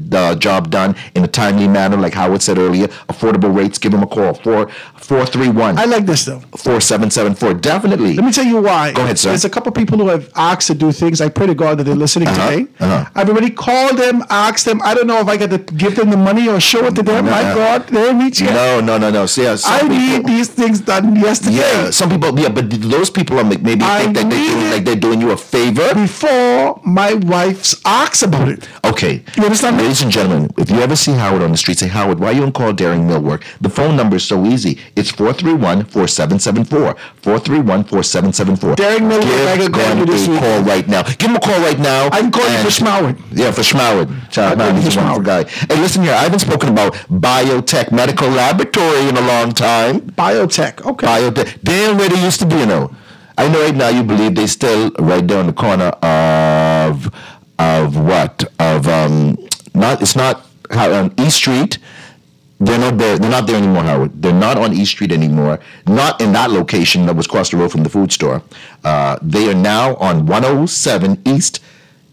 Speaker 33: job done in a timely manner, like Howard said earlier. Affordable rates. Give him a call. Four four three one
Speaker 5: I like this though.
Speaker 33: four seven seven four. Definitely.
Speaker 5: Let me tell you why.
Speaker 33: Go ahead, sir.
Speaker 5: There's a couple people who have asked to do things. I pray to God that they're listening
Speaker 33: Uh-huh,
Speaker 5: today.
Speaker 33: uh-huh.
Speaker 5: I've already called them, asked them. I don't know if I got to give them the money or show it to them. My
Speaker 33: No.
Speaker 5: God, they yet.
Speaker 33: No, no, no, no. See, uh, some
Speaker 5: I
Speaker 33: people-
Speaker 5: need these things done yesterday.
Speaker 33: Yeah, some people. Yeah, but those people are maybe
Speaker 5: I
Speaker 33: think that they
Speaker 5: need
Speaker 33: do,
Speaker 5: it.
Speaker 33: like they're doing you a favor.
Speaker 5: Before my wife's asks about it.
Speaker 33: Okay.
Speaker 5: You understand?
Speaker 33: Ladies and gentlemen, if you ever see Howard on the street, say, Howard, why you don't call Daring Millwork? The phone number is so easy. It's 431-4774. 431-4774.
Speaker 5: Daring Millwork, I
Speaker 33: Give
Speaker 5: can call
Speaker 33: them
Speaker 5: you this
Speaker 33: a
Speaker 5: week.
Speaker 33: call right now. Give him a call right now.
Speaker 5: I can call you for Schmauer.
Speaker 33: Yeah, for Schmauer. Child, man, he's a wonderful guy. Hey, listen here. I haven't spoken about biotech medical laboratory in a long time.
Speaker 5: Biotech. Okay.
Speaker 33: Biotech. Damn where they used to be, you know. I know right now you believe they still right there on the corner of of what? Of um not it's not on East Street. They're not there. They're not there anymore, Howard. They're not on East Street anymore. Not in that location that was across the road from the food store. Uh, they are now on 107 East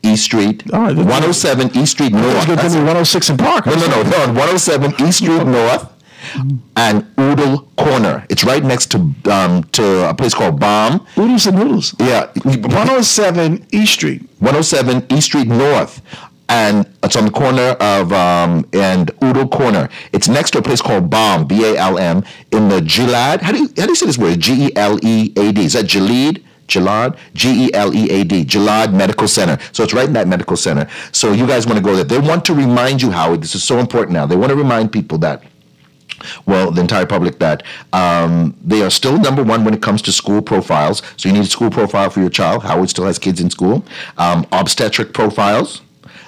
Speaker 33: East Street.
Speaker 5: Oh,
Speaker 33: 107 East Street North.
Speaker 5: was going to
Speaker 33: That's-
Speaker 5: 106 in Park.
Speaker 33: no, no, no. They're on 107 East Street North and Oodle Corner. It's right next to um to a place called Bomb.
Speaker 5: Oodles and noodles.
Speaker 33: Yeah,
Speaker 5: 107 East Street.
Speaker 33: 107 East Street North. And it's on the corner of um and Oodle Corner. It's next to a place called Balm, B A L M, in the Gilad. How do you how do you say this word? G E L E A D. Is that Gilead? Gilad, G E L E A D, Gilad Medical Center. So it's right in that medical center. So you guys want to go there. They want to remind you, Howard, this is so important now. They want to remind people that well, the entire public that um, they are still number one when it comes to school profiles. So you need a school profile for your child. Howard still has kids in school. Um, obstetric profiles.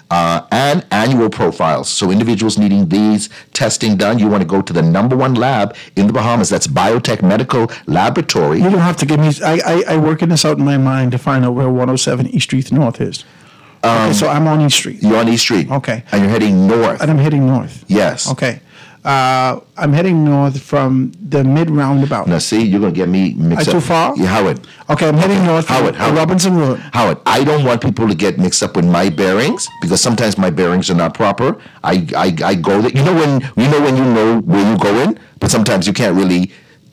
Speaker 33: uh, and annual profiles. So individuals needing these testing done, you want to go to the number one lab in the Bahamas. That's Biotech Medical Laboratory.
Speaker 5: You don't have to give me. I, I, I working this out in my mind to find out where 107 East Street North is. okay, so I'm on East Street.
Speaker 33: You're on East Street.
Speaker 5: Okay.
Speaker 33: And you're heading north.
Speaker 5: And I'm heading north.
Speaker 33: Yes.
Speaker 5: Okay. Uh, I'm heading north from the mid roundabout.
Speaker 33: Now, see, you're going to get me mixed
Speaker 5: I
Speaker 33: up.
Speaker 5: too far?
Speaker 33: Yeah, Howard.
Speaker 5: Okay, I'm heading north
Speaker 33: Howard, Howard.
Speaker 5: Robinson Road.
Speaker 33: Howard, I don't want people to get mixed up with my bearings because sometimes my bearings are not proper. I, I, I go that You know when you know when you know where you're going, but sometimes you can't really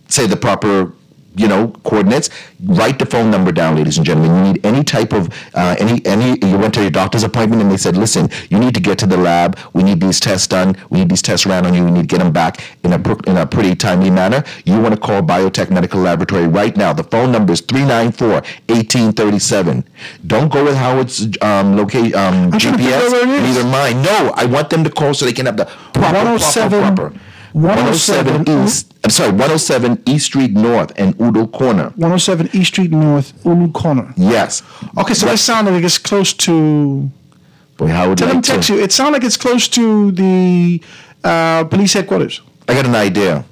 Speaker 33: say the proper you know coordinates. Write the phone number down, ladies and gentlemen. You need any type of uh, any any. You went to your doctor's appointment and they said, listen, you need to get to the lab. We need these tests done. We need these tests ran on you. We need to get them back in a in a pretty timely manner. You want to call Biotech Medical Laboratory right now. The phone number is 394-1837. Don't go with Howard's um, location um,
Speaker 5: I'm trying to
Speaker 33: GPS.
Speaker 5: where it is.
Speaker 33: Neither mine. No, I want them to call so they can have the proper,
Speaker 5: 107
Speaker 33: proper, proper. 107 East. I'm sorry, 107 East Street North and Udall Corner.
Speaker 5: 107 East Street North, Ulu Corner.
Speaker 33: Yes.
Speaker 5: Okay, so that sounded like it's close to.
Speaker 33: Boy, how would
Speaker 5: Tell them text
Speaker 33: to?
Speaker 5: you. It sounded like it's close to the uh, police headquarters.
Speaker 33: I got an idea.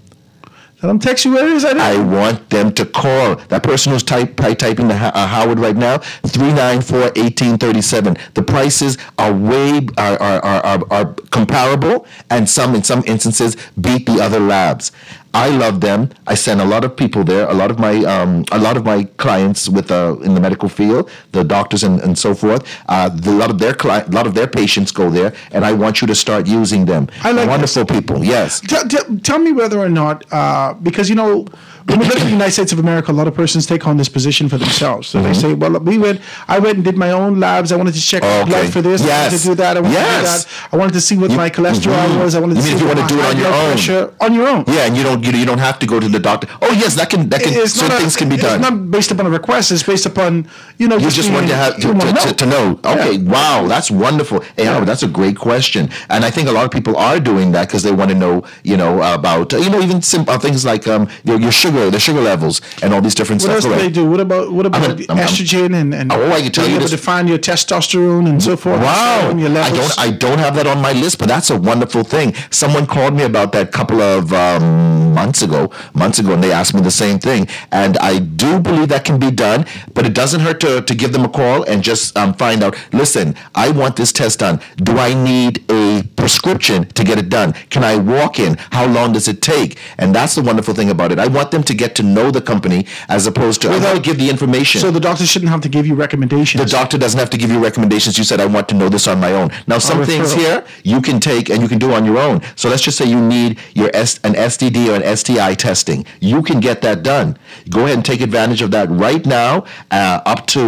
Speaker 5: Them text you where it is. I,
Speaker 33: want them to call that person who's type, typing the uh, Howard right now. 394-1837. The prices are way are, are, are, are comparable, and some in some instances beat the other labs. I love them. I send a lot of people there. A lot of my um, a lot of my clients with uh, in the medical field, the doctors and, and so forth. Uh, the, a lot of their cli- a lot of their patients go there, and I want you to start using them.
Speaker 5: I like
Speaker 33: wonderful people. Yes.
Speaker 5: Tell, tell, tell me whether or not, uh, because you know, when we live in the United States of America, a lot of persons take on this position for themselves. So they say, "Well, we went. I went and did my own labs. I wanted to check
Speaker 33: Mm-hmm. Okay.
Speaker 5: blood for this. I wanted
Speaker 33: Yes.
Speaker 5: to do that. I wanted
Speaker 33: Yes.
Speaker 5: to do that. I wanted to see what my cholesterol
Speaker 33: Mhm.
Speaker 5: was. I wanted to
Speaker 33: You mean
Speaker 5: see
Speaker 33: if you
Speaker 5: what
Speaker 33: want to do it on your own?
Speaker 5: pressure- on your own.
Speaker 33: Yeah, and you don't you, you don't have to go to the doctor. Oh yes, that can that can
Speaker 5: It's
Speaker 33: certain
Speaker 5: not a-
Speaker 33: things can be done.
Speaker 5: it's not based upon a request. It's based upon you know.
Speaker 33: you just want to have to, to, to, to know. Okay, wow, that's wonderful. Hey, Howard, that's a great question, and I think a lot of people are doing that because they want to know, you know, about uh, you know even simple things like um your, your sugar, the sugar levels, and all these different
Speaker 5: What
Speaker 33: stuff.
Speaker 5: else do they do? What about what about
Speaker 33: I'm- I'm-
Speaker 5: estrogen and and
Speaker 33: Oh, I can tell you
Speaker 5: able
Speaker 33: this-
Speaker 5: to find your testosterone and so forth?
Speaker 33: Wow,
Speaker 5: your
Speaker 33: I don't I don't have that on my list, but that's a wonderful thing. Someone called me about that couple of um, months ago, months ago, and they asked me the same thing. And I do believe that can be done, but it doesn't hurt to, to give them a call and just um, find out. Listen, I want this test done. Do I need a prescription to get it done? Can I walk in? How long does it take? And that's the wonderful thing about it. I want them to get to know the company as opposed to to give the information.
Speaker 5: So the doctor shouldn't have to give you recommendations.
Speaker 33: The doctor doesn't have to give you recommendations. You said, I want to know this on my own. Now, some things here you can take and you can do on your own. So let's just say you need your S- an STD or an STI testing. You can get that done. Go ahead and take advantage of that right now uh, up to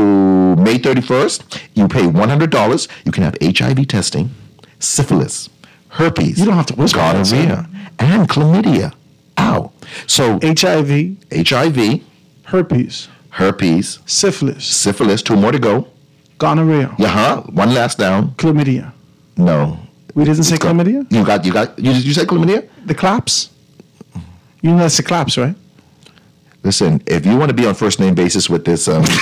Speaker 33: May 31st. You pay $100. You can have HIV testing, syphilis, herpes. You
Speaker 5: don't have to
Speaker 33: Gonorrhea and chlamydia. Ow. So
Speaker 5: HIV,
Speaker 33: HIV,
Speaker 5: herpes,
Speaker 33: herpes,
Speaker 5: syphilis,
Speaker 33: syphilis, two more to go.
Speaker 5: gonorrhea,
Speaker 33: Yeah, huh? One last down.
Speaker 5: chlamydia.
Speaker 33: No.
Speaker 5: We didn't say chlamydia.
Speaker 33: You got you got you, you said chlamydia?
Speaker 5: The claps. You know that's the claps, right?
Speaker 33: Listen, if you want to be on first name basis with this um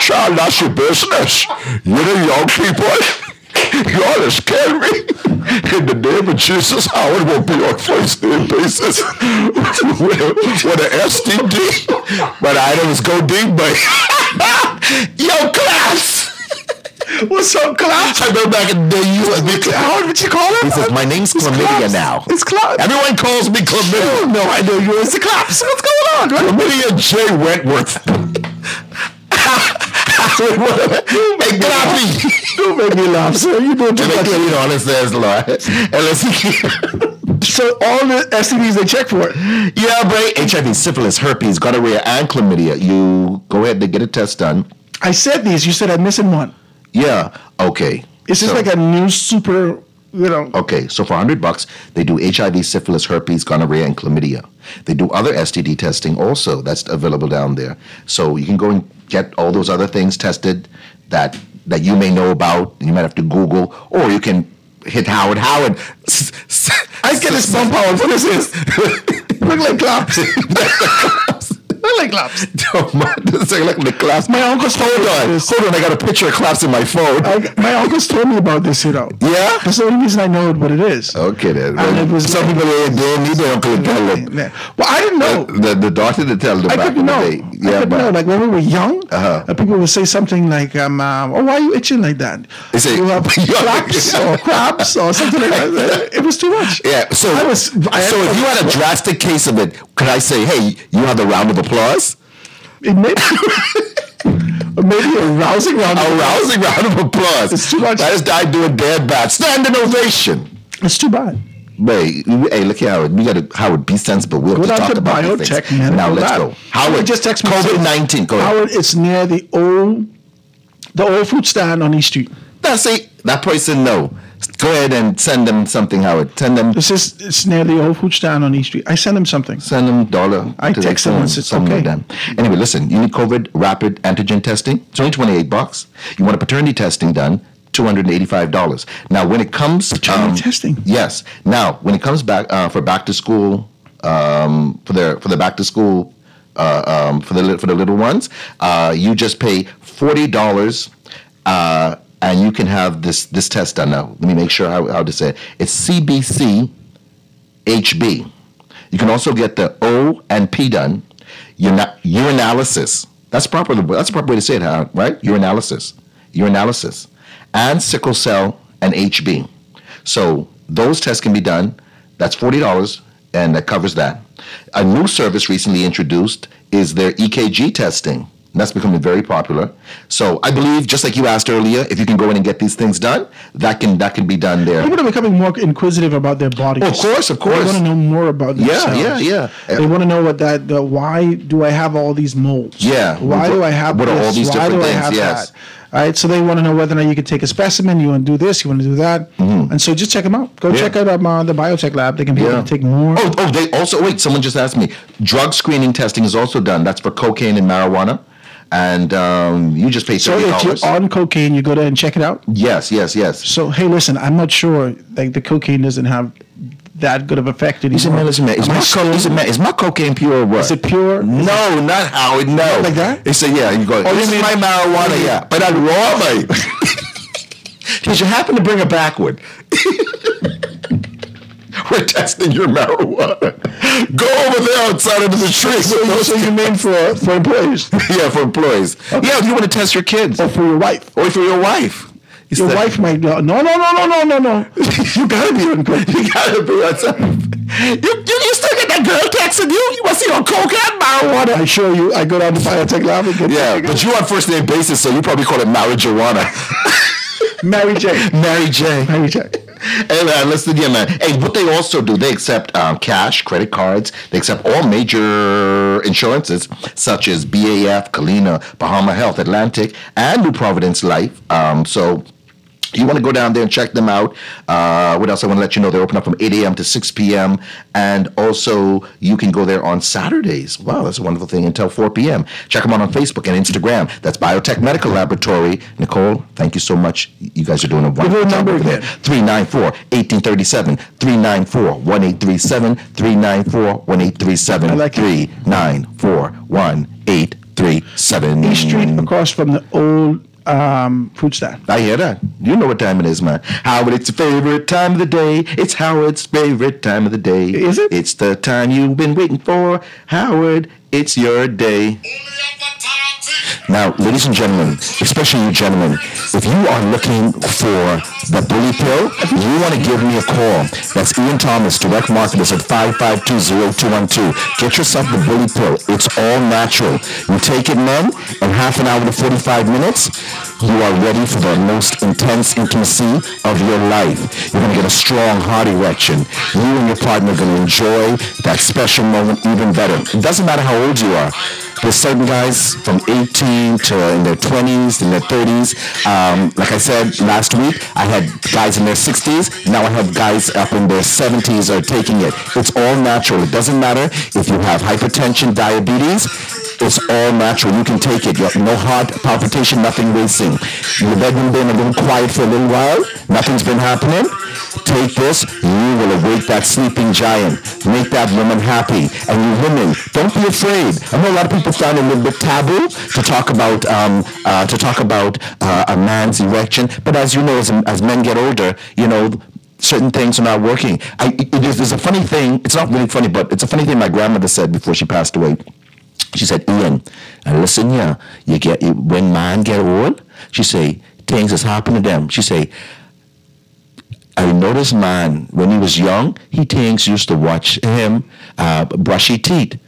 Speaker 33: Child, that's your business. You're the young people. You ought to scare me. In the name of Jesus, Howard will be on first name basis with, a, with an STD. But items go deep, but yo, class.
Speaker 5: What's up, class?
Speaker 33: I remember back in the day, you used to be
Speaker 5: what you call it?
Speaker 33: He says, my name's
Speaker 5: It's
Speaker 33: chlamydia
Speaker 5: claps.
Speaker 33: now.
Speaker 5: It's claps.
Speaker 33: Everyone calls me chlamydia.
Speaker 5: No, I know you. It's the claps. What's going on? Right?
Speaker 33: Chlamydia J. Wentworth. hey, Clappy.
Speaker 5: Don't make me laugh, sir. You doing too
Speaker 33: And they
Speaker 5: much.
Speaker 33: clean it on it says, Lord. And let's see.
Speaker 5: So all the STDs they check for.
Speaker 33: Yeah, but HIV, syphilis, herpes, gonorrhea, and chlamydia. You go ahead and get a test done.
Speaker 5: I said these. You said I'm missing one.
Speaker 33: Yeah. Okay.
Speaker 5: It's just
Speaker 33: So-
Speaker 5: like a new super, you know.
Speaker 33: Okay, so for 100 bucks, they do HIV, syphilis, herpes, gonorrhea, and chlamydia. They do other STD testing also that's available down there. So you can go and get all those other things tested that that you may know about. You might have to Google, or you can hit Howard. Howard.
Speaker 5: I get this Howard. What is this? Look like claps. like claps.
Speaker 33: It's like, like the claps.
Speaker 5: My uncle's told
Speaker 33: Hold
Speaker 5: me
Speaker 33: on,
Speaker 5: this.
Speaker 33: hold on. I got a picture of claps in my phone.
Speaker 5: I, my uncle's told me about this, you know.
Speaker 33: Yeah?
Speaker 5: That's the only reason I know what it is.
Speaker 33: Okay then.
Speaker 5: And it was
Speaker 33: Some
Speaker 5: like-
Speaker 33: people they, they don't need their uncle to tell them.
Speaker 5: Well, I didn't know.
Speaker 33: The, the daughter to tell them
Speaker 5: I
Speaker 33: back
Speaker 5: couldn't
Speaker 33: in the
Speaker 5: know.
Speaker 33: day.
Speaker 5: I
Speaker 33: Yeah,
Speaker 5: couldn't
Speaker 33: but
Speaker 5: know. Like when we were young,
Speaker 33: Uh-huh.
Speaker 5: uh, people would say something like, um, um, "Oh, why are you itching like that?"
Speaker 33: They say,
Speaker 5: you have claps or crabs or something like that. It was too much.
Speaker 33: Yeah. So,
Speaker 5: I was. I
Speaker 33: so if you had a drastic case of it, could I say, hey, you have a round of applause?
Speaker 5: It may, maybe a rousing round.
Speaker 33: A
Speaker 5: of
Speaker 33: rousing round of applause.
Speaker 5: It's too much.
Speaker 33: That is guy doing dead bad. Standing ovation.
Speaker 5: It's too bad.
Speaker 33: Wait, hey, look here, Howard. We got to Howard. Be sensible. We'll
Speaker 5: Go
Speaker 33: have to talk
Speaker 5: to
Speaker 33: about
Speaker 5: biotech,
Speaker 33: things.
Speaker 5: man.
Speaker 33: Now let's go. Howard,
Speaker 5: just text me.
Speaker 33: COVID nineteen. Go ahead.
Speaker 5: Howard, it's near the old, the old food stand on East Street.
Speaker 33: That's it. That person no. Go ahead and send them something, Howard. Send them.
Speaker 5: This is it's near the old food stand on East Street. I send him something.
Speaker 33: Send them dollar.
Speaker 5: I text them once it's okay.
Speaker 33: that. Anyway, listen. You need COVID rapid antigen testing. It's only twenty eight bucks. You want a paternity testing done. Two hundred and eighty-five dollars. Now, when it comes
Speaker 5: Paternity testing?
Speaker 33: yes. Now, when it comes back uh, for back to school, um, for their for the back to school, uh, um, for the for the little ones, uh, you just pay forty dollars, uh, and you can have this this test done. Now, let me make sure how, how to say it. It's CBC HB. You can also get the O and P done. Urinalysis. That's proper. That's the proper way to say it, huh? right? Urinalysis. Urinalysis. And sickle cell and HB. So those tests can be done. That's forty dollars, and that covers that. A new service recently introduced is their EKG testing. That's becoming very popular. So I believe, just like you asked earlier, if you can go in and get these things done, that can that can be done there.
Speaker 5: People are becoming more inquisitive about their bodies.
Speaker 33: Of course, of course.
Speaker 5: They want to know more about
Speaker 33: Yeah,
Speaker 5: themselves.
Speaker 33: yeah, yeah. yeah.
Speaker 5: They want to know what that. The, why do I have all these moles?
Speaker 33: Yeah.
Speaker 5: Why do I have
Speaker 33: What are all these
Speaker 5: why
Speaker 33: different things? Yes.
Speaker 5: that? All right, so they want to know whether or not you can take a specimen. You want to do this. You want to do that. And so just check them out. Go
Speaker 33: Mm-hmm. Yeah.
Speaker 5: check out um, uh, the biotech lab. They can be able to take more.
Speaker 33: Oh, oh, they also wait. Someone just asked me. Drug screening testing is also done. That's for cocaine and marijuana, and um, you just pay
Speaker 5: $30.
Speaker 33: so
Speaker 5: if you're on cocaine, you go there and check it out.
Speaker 33: Yes, yes, yes.
Speaker 5: So hey, listen, I'm not sure. Like the cocaine doesn't have that good of effect anymore.
Speaker 33: Listen, man, listen, man. Is
Speaker 5: I
Speaker 33: my, co- listen, man, is my cocaine pure or what?
Speaker 5: Is it pure?
Speaker 33: No, not Howard. No,
Speaker 5: like that?
Speaker 33: It's say, yeah. You go.
Speaker 5: Oh,
Speaker 33: this
Speaker 5: you
Speaker 33: is
Speaker 5: mean-
Speaker 33: my marijuana, yeah. But I'm raw, mate. Did you happen to bring it backward? We're testing your marijuana. Go over there outside of the tree.
Speaker 5: So, you- so you mean for for employees?
Speaker 33: yeah, for employees. Yeah, you want to test your kids.
Speaker 5: Or for your wife?
Speaker 33: Or for your wife. It's
Speaker 5: Your
Speaker 33: the-
Speaker 5: wife might go, no, no, no, no, no, no, no. you gotta be on cocaine.
Speaker 33: You gotta be on something. You, you, you still get that girl texting you? You must see on coke and marijuana.
Speaker 5: I show you. I go down to biotech lab and get
Speaker 33: Yeah, but you on first name basis, so you probably call it marijuana.
Speaker 5: Mary J.
Speaker 33: Mary J.
Speaker 5: Mary J.
Speaker 33: Hey man, listen, yeah man. Hey, what they also do, they accept um, cash, credit cards. They accept all major insurances such as BAF, Colina, Bahama Health, Atlantic, and New Providence Life. Um, so. You want to go down there and check them out. Uh, what else I want to let you know? They're open up from 8 a.m. to 6 p.m. And also, you can go there on Saturdays. Wow, that's a wonderful thing until 4 p.m. Check them out on Facebook and Instagram. That's Biotech Medical Laboratory. Nicole, thank you so much. You guys are doing a wonderful job over there. 394 1837, 394 1837, 394 1837,
Speaker 5: I like
Speaker 33: 394 1837.
Speaker 5: East Street across from the old um, food stand.
Speaker 33: I hear that. You know what time it is, man. Howard, it's your favorite time of the day. It's Howard's favorite time of the day.
Speaker 5: Is it?
Speaker 33: It's the time you've been waiting for. Howard, it's your day. Now, ladies and gentlemen, especially you gentlemen, if you are looking for the bully pill, you want to give me a call. That's Ian Thomas, direct marketers at 5520212. Get yourself the bully pill. It's all natural. You take it, men, in half an hour to 45 minutes, you are ready for the most intense intimacy of your life. You're going to get a strong heart erection. You and your partner are going to enjoy that special moment even better. It doesn't matter how old you are. There's certain guys from 18 to in their 20s, in their 30s. Um, like I said last week, I had guys in their 60s. Now I have guys up in their 70s are taking it. It's all natural. It doesn't matter if you have hypertension, diabetes. It's all natural. You can take it. No heart palpitation, nothing racing. Your bedroom been a little quiet for a little while. Nothing's been happening. Take this, you will awake that sleeping giant. Make that woman happy. And you women, don't be afraid. I know a lot of people find it a little bit taboo to talk about um, uh, to talk about uh, a man's erection. But as you know, as, as men get older, you know, certain things are not working. I, it is, it's a funny thing. It's not really funny, but it's a funny thing my grandmother said before she passed away. She said, Ian, and listen here, you get when man get old, she say, things has happened to them. She say, I noticed man when he was young, he thinks used to watch him uh, brush his teeth.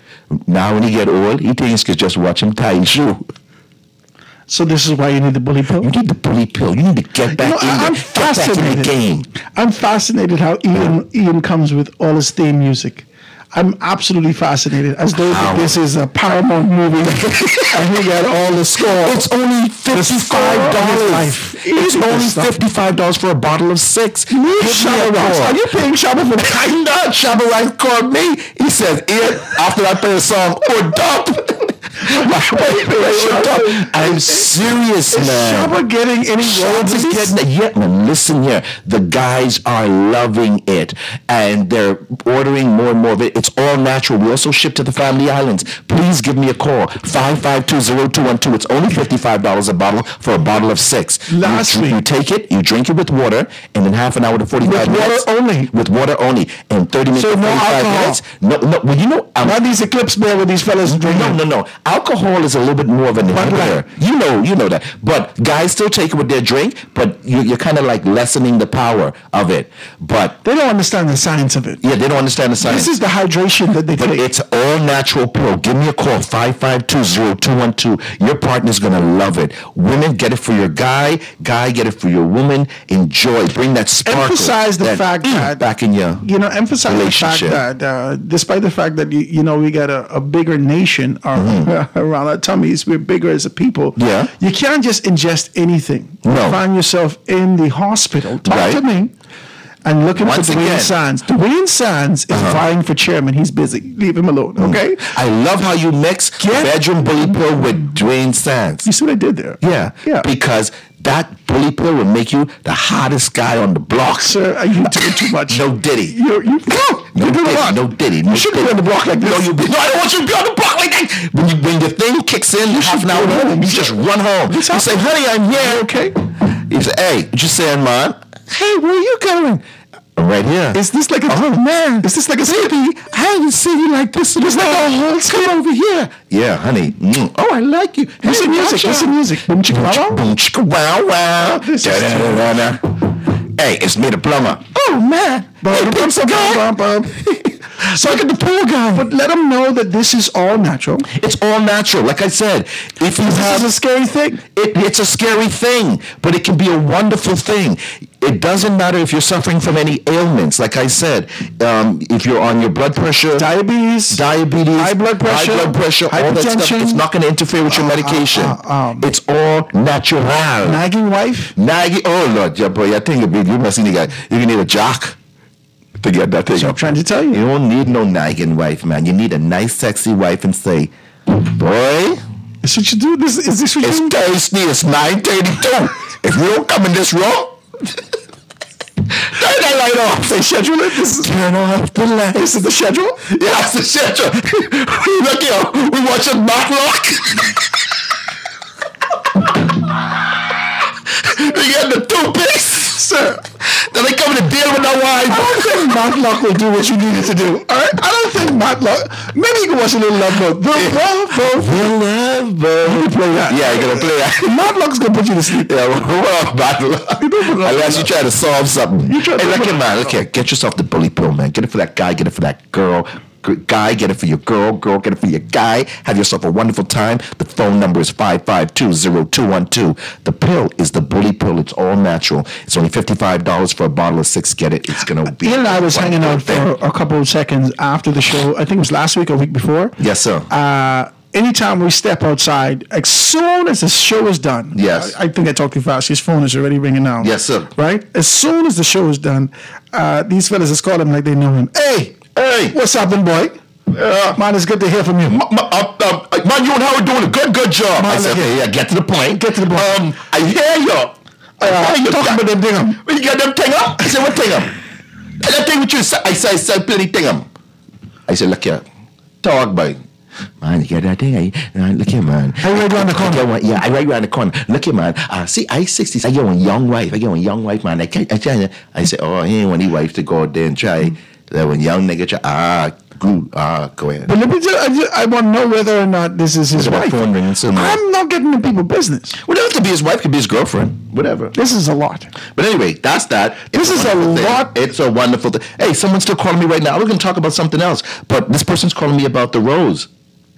Speaker 33: Now when he get old, he thinks could just watch him tie his shoe.
Speaker 5: So this is why you need the bully pill.
Speaker 33: You need the bully pill. You need to get back
Speaker 5: You know,
Speaker 33: in
Speaker 5: I'm
Speaker 33: the, back in the game.
Speaker 5: I'm fascinated how Ian Ian comes with all his theme music. I'm absolutely fascinated, as though
Speaker 33: How?
Speaker 5: this is a Paramount movie, and he got all the score.
Speaker 33: It's only fifty-five dollars. It's only fifty-five dollars for a bottle of six. A
Speaker 5: Shabba
Speaker 33: call.
Speaker 5: Are you paying Shabba for that?
Speaker 33: I'm not. Shabba Ranks called me. He says, Ian, after I play a song, or dump. I'm serious,
Speaker 5: Is
Speaker 33: man.
Speaker 5: Shabba getting any royalties?
Speaker 33: getting. Yeah, man, listen here. The guys are loving it, and they're ordering more and more of it. It's all natural. We also ship to the Family Islands. Please give me a call. 5520212. It's only $55 a bottle for a bottle of six.
Speaker 5: Last
Speaker 33: you,
Speaker 5: week-
Speaker 33: you take it, you drink it with water, and in half an hour to 45
Speaker 5: With water
Speaker 33: minutes.
Speaker 5: only?
Speaker 33: With water only. And 30 minutes
Speaker 5: So
Speaker 33: to
Speaker 5: no
Speaker 33: 45
Speaker 5: alcohol?
Speaker 33: minutes. No, no. Well, you know, um,
Speaker 5: Not these Eclipse beer with these fellas drinking.
Speaker 33: no, no, no. Alcohol is a little bit more of an inhibitor. You know, you know that. But guys still take it with their drink, but you, you're kind of like lessening the power of it. But
Speaker 5: They don't understand the science of it.
Speaker 33: yeah, they don't understand the science.
Speaker 5: This is the hydration that they
Speaker 33: but
Speaker 5: take.
Speaker 33: it's all natural pill. Give me a call, 5520212. Your partner's going to love it. Women, get it for your guy. Guy, get it for your woman. Enjoy. Bring that sparkle.
Speaker 5: Emphasize the
Speaker 33: that
Speaker 5: fact
Speaker 33: mm
Speaker 5: that-
Speaker 33: back in your
Speaker 5: you know, emphasize the fact that uh, despite the fact that you, you know we got a, a bigger nation ar- around our tummies, we're bigger as a people.
Speaker 33: Yeah.
Speaker 5: you can't just ingest anything.
Speaker 33: No.
Speaker 5: You find yourself in the hospital. Talk
Speaker 33: Right.
Speaker 5: to me. And looking
Speaker 33: Once
Speaker 5: for Duane
Speaker 33: again. Uh-huh.
Speaker 5: Sands. Duane Sands is vying for chairman. He's busy. Leave him alone.
Speaker 33: Mm.
Speaker 5: Okay.
Speaker 33: I love how you mix
Speaker 5: Get-
Speaker 33: bedroom bully pill with Duane Sands.
Speaker 5: You see what I did there?
Speaker 33: Yeah,
Speaker 5: Yeah.
Speaker 33: Because that bully pill will make you the hottest guy on the block.
Speaker 5: Sir, are you doing too much?
Speaker 33: No Diddy.
Speaker 5: You're, you no,
Speaker 33: No
Speaker 5: you're doing a
Speaker 33: Diddy.
Speaker 5: lot.
Speaker 33: No Diddy. No
Speaker 5: You shouldn't be on the block like this.
Speaker 33: No, you, no, I don't want you to be on the block like that. When you when your thing kicks in, you half an hour,
Speaker 5: home,
Speaker 33: you just run home. You say, "Honey, I'm here."
Speaker 5: Okay.
Speaker 33: You say, "Hey, what you saying, man? Hey, where are you going?" Right here.
Speaker 5: Is this like a
Speaker 33: Oh man,
Speaker 5: Is this like a
Speaker 33: baby, I haven't seen you like this in a whole Come over here. Yeah, honey. Mm. Oh, I like you.
Speaker 5: Listen
Speaker 33: Hey,
Speaker 5: music.
Speaker 33: gotcha.
Speaker 5: Listen music. Boom chicka wow.
Speaker 33: Boom chicka wow wow. Hey, it's me, the plumber. Oh man,
Speaker 5: Bum,
Speaker 33: hey,
Speaker 5: bum,
Speaker 33: pizza
Speaker 5: bum,
Speaker 33: guy.
Speaker 5: bum, bum.
Speaker 33: So look at the pool guy.
Speaker 5: But let them know that this is all natural.
Speaker 33: It's all natural. Like I said, if you
Speaker 5: This
Speaker 33: have
Speaker 5: is a scary thing.
Speaker 33: it, it's a scary thing, but it can be a wonderful thing. It doesn't matter if you're suffering from any ailments. Like I said, um, if you're on your blood pressure,
Speaker 5: Diabetes,
Speaker 33: diabetes,
Speaker 5: high blood pressure,
Speaker 33: high blood pressure, all that stuff,
Speaker 5: hypertension.
Speaker 33: it's not going to interfere with your medication.
Speaker 5: uh, um,
Speaker 33: it's all natural.
Speaker 5: nagging wife.
Speaker 33: Naggy, oh Lord, yeah, boy, I think you must need a, you need a jock to get that thing.
Speaker 5: So I'm trying to tell you.
Speaker 33: You don't need no nagging wife, man. You need a nice, sexy wife and say, boy,
Speaker 5: Is what you do? This is this what you
Speaker 33: it's
Speaker 5: do?
Speaker 33: Thursday. It's nine thirty-two. if you don't come in this room, turn that light off.
Speaker 5: Say schedule it. This is
Speaker 33: Turn off the light.
Speaker 5: this is the schedule.
Speaker 33: Yeah, it's the schedule. we look here. We watching Matlock. we get the toothpicks, sir. Then they come to deal with the
Speaker 5: I don't think Matlock will do what you needed to do. All right? I don't think Matlock. Maybe you can watch a little love boat. The love boat.
Speaker 33: The love boat.
Speaker 5: Play that.
Speaker 33: Yeah, you're gonna play that.
Speaker 5: Matlock's gonna put you to sleep.
Speaker 33: Yeah, well, Matlock. Unless you try to solve something.
Speaker 5: You try to
Speaker 33: hey, look
Speaker 5: put
Speaker 33: at
Speaker 5: it-
Speaker 33: man. Look here. Get yourself the bully pill, man. Get it for that guy. Get it for that girl. Guy, get it for your girl. Girl, get it for your guy. Have yourself a wonderful time. The phone number is 5520212. The pill is the bully pill. It's all natural. It's only $55 for a bottle of six. Get it. It's going to be.
Speaker 5: Ian and I was hanging out
Speaker 33: wonderful
Speaker 5: for a couple of seconds after the show. I think it was last week or week before.
Speaker 33: Yes, sir.
Speaker 5: Uh, anytime we step outside, as soon as the show is done,
Speaker 33: Yes.
Speaker 5: I, I think I talked too fast. His phone is already ringing now.
Speaker 33: Yes, sir.
Speaker 5: Right? As soon as the show is done, uh, these fellas just call him like they know him. Hey,
Speaker 33: Hey.
Speaker 5: what's happening, boy?
Speaker 33: Uh,
Speaker 5: Man, it's good to hear from you.
Speaker 33: Ma- ma- uh, uh, man, you and Howard doing a good, good job. I
Speaker 5: Man,
Speaker 33: said,
Speaker 5: look
Speaker 33: yeah, get to the point.
Speaker 5: Get to the point.
Speaker 33: Um, I hear you. I
Speaker 5: Uh,
Speaker 33: hear you.
Speaker 5: talking about them thing.
Speaker 33: When you get them thing up, I said, what thing up? I tell you what you say. I say, I say plenty thing. um. I said, look here, Talk, boy. Man, you get that thing? I, uh, look here, man.
Speaker 5: I right around the corner.
Speaker 33: I one, yeah, I right around the corner. Look here, man. Uh, see, I 60s. I get one young wife. I get one young wife, man. I can't, I can't. I say, oh, he ain't want his wife to go out there and try. That when young nigga. Ah, good. Ah, go ahead.
Speaker 5: But let me tell I, just- I want to know whether or not this is his wife. I'm not getting into people's business.
Speaker 33: Well, it to be his wife. Could be his girlfriend. Whatever.
Speaker 5: This is a lot.
Speaker 33: But anyway, that's that.
Speaker 5: This
Speaker 33: It's
Speaker 5: is a
Speaker 33: thing.
Speaker 5: lot.
Speaker 33: It's a wonderful thing. Hey, someone's still calling me right now. We're going to talk about something else. But this person's calling me about the rose.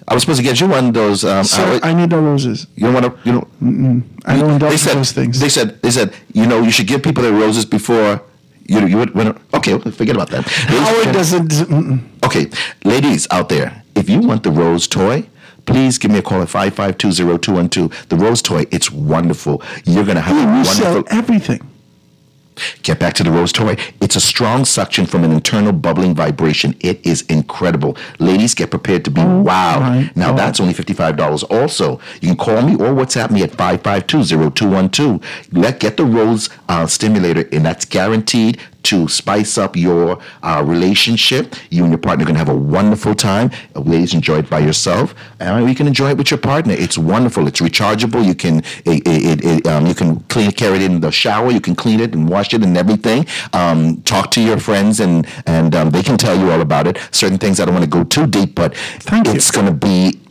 Speaker 33: I was supposed to get you one of those. Um,
Speaker 5: Sir, I need no roses.
Speaker 33: you don't want to. You know.
Speaker 5: Mm-mm. I don't indulge
Speaker 33: They said
Speaker 5: those things.
Speaker 33: They said. They said. You know, you should give people their roses before. You you would. When, okay, forget about that.
Speaker 5: Howard doesn't. mm-mm.
Speaker 33: Okay, ladies out there, if you want the Rose toy, please give me a call at 5520212. The Rose toy, it's wonderful. You're going to have a
Speaker 5: You sell
Speaker 33: wonderful.
Speaker 5: everything.
Speaker 33: Get back to the Rose toy. It's a strong suction from an internal bubbling vibration. It is incredible. Ladies, get prepared to be wowed. Now, that's only $55. Also, you can call me or WhatsApp me at 5520212. Let Get the Rose uh, stimulator, and that's guaranteed to spice up your uh, relationship. You and your partner are going to have a wonderful time. Ladies, enjoy it by yourself, and you can enjoy it with your partner. It's wonderful. It's rechargeable. You can it, it, it, um, you can clean carry it in the shower. You can clean it and wash it and everything. Um, talk to your friends, and and um, they can tell you all about it. Certain things I don't want to go too deep, but it's going to be.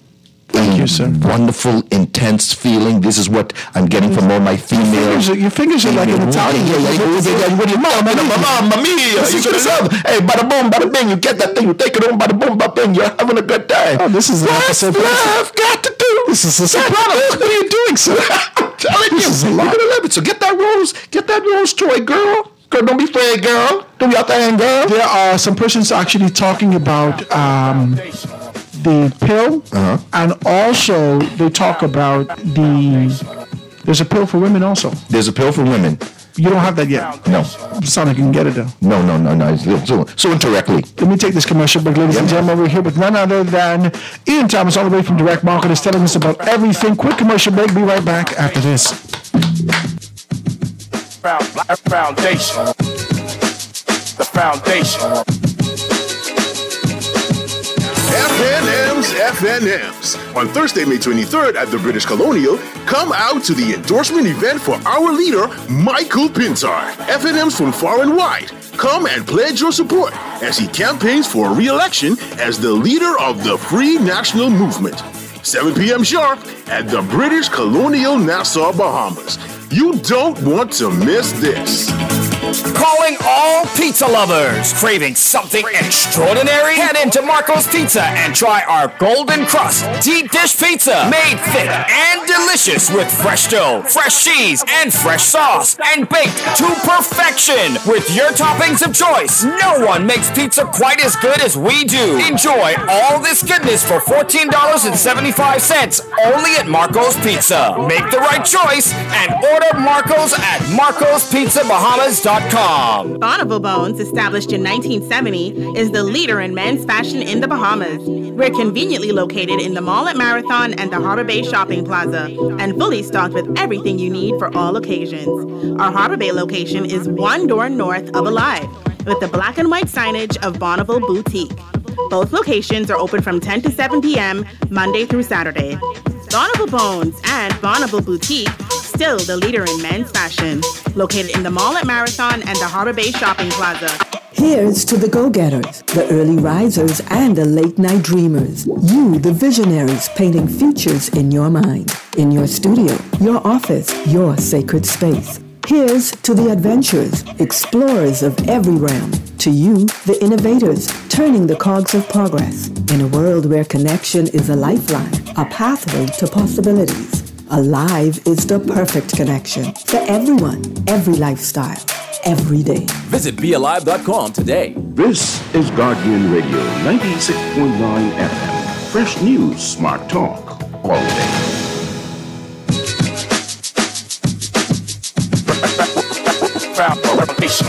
Speaker 33: A wonderful, intense feeling. This is what I'm getting from all my female.
Speaker 5: fingers are- your fingers are like an Italian.
Speaker 33: Yeah. What do you mia, mamma mia. You could have Hey, bada boom, bada bing. You get that thing. You take it on, bada boom, bada bing. You're having a good time.
Speaker 5: Oh, this is the
Speaker 33: What's love got to do?
Speaker 5: This is the Sopranos. What are you doing, sir?
Speaker 33: I'm telling you, you're gonna love it. So get that rose, get that rose toy, girl. Girl, don't be afraid, girl. Don't be out there, girl.
Speaker 5: There are some persons actually talking about um, the pill,
Speaker 33: Uh-huh.
Speaker 5: and also they talk about the. There's a pill for women also.
Speaker 33: There's a pill for women.
Speaker 5: You don't have that yet.
Speaker 33: No,
Speaker 5: Sonic can get it though.
Speaker 33: no, no, no, no. It's So, so indirectly.
Speaker 5: Let me take this commercial break, ladies and gentlemen. We're here with none other than Ian Thomas, all the way from Direct Market, is telling us about everything. Quick commercial break. Be right back after this.
Speaker 14: Foundation. The foundation.
Speaker 19: FNM's. On Thursday, May 23rd at the British Colonial, come out to the endorsement event for our leader, Michael Pintard. FNM's from far and wide. Come and pledge your support as he campaigns for re-election as the leader of the Free National Movement. 7 p.m. sharp at the British Colonial Nassau, Bahamas. You don't want to miss this.
Speaker 31: Calling all pizza lovers craving something extraordinary? Head into Marco's Pizza and try our golden crust deep dish pizza, made thick and delicious with fresh dough, fresh cheese, and fresh sauce, and baked to perfection with your toppings of choice. No one makes pizza quite as good as we do. Enjoy all this goodness for $14.75 only at Marco's Pizza. Make the right choice and order Marco's at marcospizzabahamas.com.
Speaker 34: Bonneville Bones, established in 1970, is the leader in men's fashion in the Bahamas. We're conveniently located in the mall at Marathon and the Harbor Bay Shopping Plaza, and fully stocked with everything you need for all occasions. Our Harbor Bay location is one door north of ALIV, with the black and white signage of Bonneville Boutique. Both locations are open from 10 to 7 p.m. Monday through Saturday. Bonneville Bones and Bonneville Boutique, still the leader in men's fashion, located in the mall at Marathon and the Harbor Bay Shopping Plaza.
Speaker 35: Here's to the go getters, the early risers, and the late night dreamers. You, the visionaries, painting futures in your mind, in your studio, your office, your sacred space. Here's to the adventurers, explorers of every realm. To you, the innovators, turning the cogs of progress. In a world where connection is a lifeline, a pathway to possibilities. ALIV is the perfect connection for everyone, every lifestyle, every day.
Speaker 36: Visit BeAlive.com today.
Speaker 22: This is Guardian Radio 96.9 FM. Fresh news, smart talk, all day.
Speaker 14: Foundation.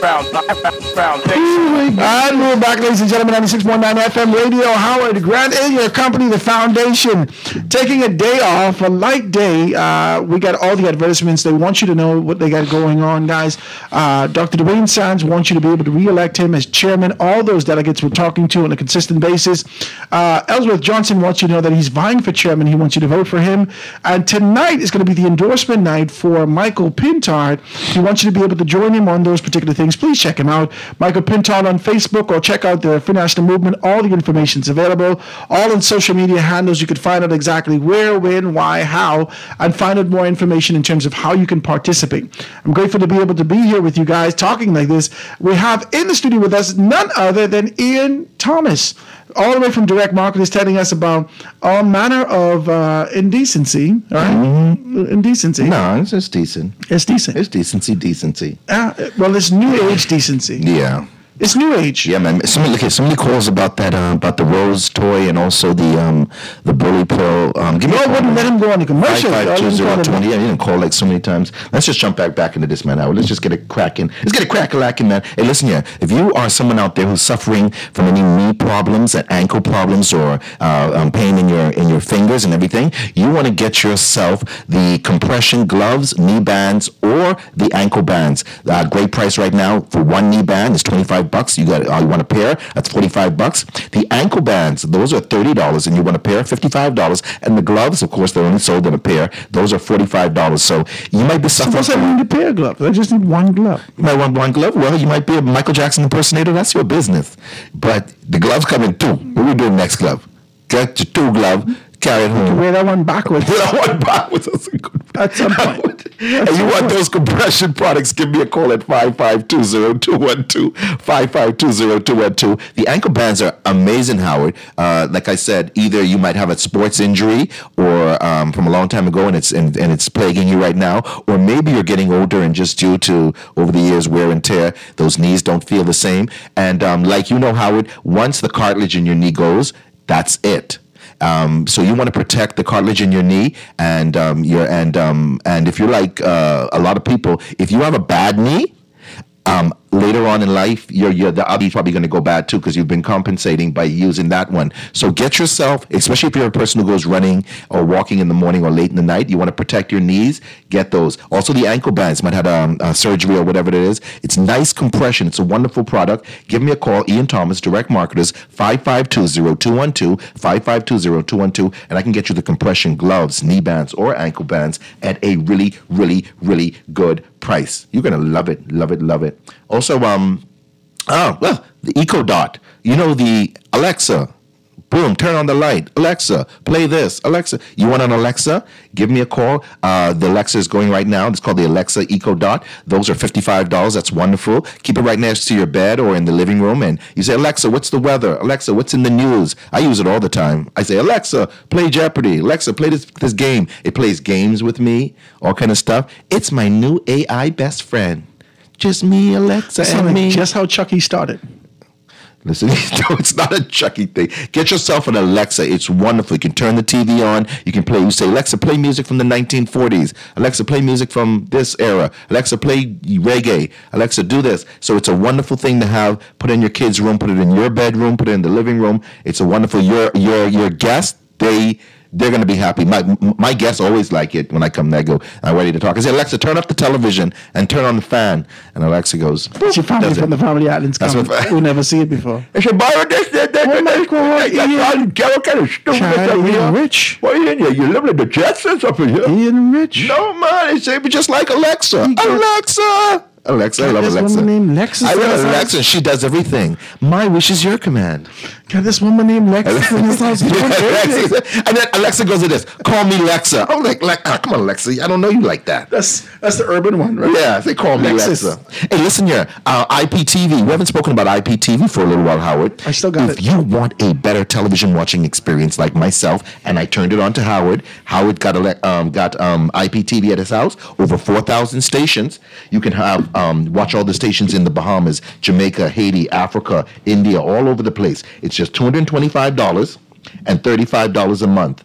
Speaker 14: Found, foundation.
Speaker 5: And we're back, ladies and gentlemen, 96.9 FM Radio. Howard Grant in your company, the foundation. Taking a day off, a light day. Uh, we got all the advertisements. They want you to know what they got going on, guys. Uh, Dr. Duane Sands wants you to be able to re-elect him as chairman. All those delegates we're talking to on a consistent basis. Uh, Ellsworth Johnson wants you to know that he's vying for chairman. He wants you to vote for him. And tonight is going to be the endorsement night for Michael Pintard. He wants you to be able to join him on those particular things. Please check him out, Michael Pintard on Facebook, or check out the Free National Movement. All the information is available. All in social media handles. You could find out exactly where, when, why, how, and find out more information in terms of how you can participate. I'm grateful to be able to be here with you guys talking like this. We have in the studio with us none other than Ian Thomas, all the way from Direct Market, is telling us about all manner of uh, indecency. All right? Indecency.
Speaker 33: No, it's just decent.
Speaker 5: It's decent.
Speaker 33: It's decency, decency.
Speaker 5: Uh, well, it's new age decency.
Speaker 33: Yeah.
Speaker 5: It's new age.
Speaker 33: Yeah, man. Somebody look at somebody calls about that uh, about the rose toy and also the um the bully pill. Um, give me a
Speaker 5: wouldn't let him go on the commercial.
Speaker 33: Five five two
Speaker 5: didn't call
Speaker 33: twenty. Yeah, you didn't call like so many times. Let's just jump back back into this man hour. Let's just get it cracking. Let's get it crack a lacking, man. Hey, listen here. If you are someone out there who's suffering from any knee problems and ankle problems or uh, um, pain in your in your fingers and everything, you want to get yourself the compression gloves, knee bands, or the ankle bands. Uh, great price right now for one knee band is twenty five bucks. You got uh, you want a pair? That's forty five bucks. The ankle bands, those are thirty dollars, and you want a pair, fifty five dollars. And the gloves, of course, they're only sold in a pair. Those are forty five dollars. So you might be suffering.
Speaker 5: that
Speaker 33: from-
Speaker 5: mean to pair of gloves? I just need one glove.
Speaker 33: you might want one glove. Well, you might be a Michael Jackson impersonator. That's your business. But the gloves come in two. What are we doing next glove? Get your two glove. Carry it home.
Speaker 5: Wear that one backwards.
Speaker 33: Wear that one backwards. That's a good
Speaker 5: At some point.
Speaker 33: and you want those compression products, give me a call at 5520212, 5520212. The ankle bands are amazing, Howard. Uh, like I said, either you might have a sports injury or um, from a long time ago and it's and, and it's plaguing you right now, or maybe you're getting older and just due to over the years wear and tear, those knees don't feel the same. And um, like you know, Howard, once the cartilage in your knee goes, that's it. Um, so you want to protect the cartilage in your knee, and um, your and um, and if you're like uh, a lot of people, if you have a bad knee, um, later on in life, your your the knee's probably going to go bad too because you've been compensating by using that one. So get yourself, especially if you're a person who goes running or walking in the morning or late in the night, you want to protect your knees. Get those. Also, the ankle bands might have um, uh, surgery or whatever it is. It's nice compression. It's a wonderful product. Give me a call, Ian Thomas, Direct Marketers, 5520212, 5520212, and I can get you the compression gloves, knee bands, or ankle bands at a really, really, really good price. You're gonna love it, love it, love it. Also, um, oh well, the Echo Dot. You know the Alexa. Boom, turn on the light. Alexa, play this. Alexa, you want an Alexa? Give me a call. Uh, the Alexa is going right now. It's called the Alexa Echo Dot. Those are $55. That's wonderful. Keep it right next to your bed or in the living room. And you say, Alexa, what's the weather? Alexa, what's in the news? I use it all the time. I say, Alexa, play Jeopardy. Alexa, play this, this game. It plays games with me, all kind of stuff. It's my new AI best friend. Just me, Alexa, and me.
Speaker 5: just how Chucky started.
Speaker 33: Listen, no, it's not a Chucky thing. Get yourself an Alexa. It's wonderful. You can turn the TV on. You can play. You say, Alexa, play music from the 1940s. Alexa, play music from this era. Alexa, play reggae. Alexa, do this. So it's a wonderful thing to have. Put it in your kid's room. Put it in your bedroom. Put it in the living room. It's a wonderful. Your your your guest. They they're going to be happy. My my guests always like it when I come there. I go, I'm ready to talk. I say, Alexa, turn up the television and turn on the fan. And Alexa goes,
Speaker 5: It's your family
Speaker 33: does it.
Speaker 5: from the family islands
Speaker 33: That's
Speaker 5: come.
Speaker 33: what-
Speaker 5: we never see it before.
Speaker 33: I said, borrow this, that, that,
Speaker 5: Oh my God, Ian.
Speaker 33: What kind of stupid
Speaker 5: Child,
Speaker 33: stuff
Speaker 5: Ian
Speaker 33: here?
Speaker 5: Rich.
Speaker 33: What Ian, you, you living in the Jetsons up in here?
Speaker 5: Ian Rich.
Speaker 33: No, man, they say just like Alexa. Alexa! Alexa, I love Alexa.
Speaker 5: woman named Lexus
Speaker 33: I love? Alexa. She does everything. My wish is your command.
Speaker 5: Got this woman named Lexus in his house. doing.
Speaker 33: Alexa, and then Alexa goes to this. Call me Lexa. I'm like, like ah, come on, Alexa. I don't know you like that.
Speaker 5: That's that's the urban one, right?
Speaker 33: Yeah, they call me
Speaker 5: Lexus.
Speaker 33: Alexa. Hey, listen here. Uh, IPTV. We haven't spoken about IPTV for a little while, Howard.
Speaker 5: I still got
Speaker 33: if
Speaker 5: it.
Speaker 33: you want a better television watching experience like myself, and I turned it on to Howard. Howard got ele- um, got um, IPTV at his house. Over four thousand stations. You can have um, watch all the stations in the Bahamas, Jamaica, Haiti, Africa, India, all over the place. It's just two hundred twenty-five dollars and thirty-five dollars a month.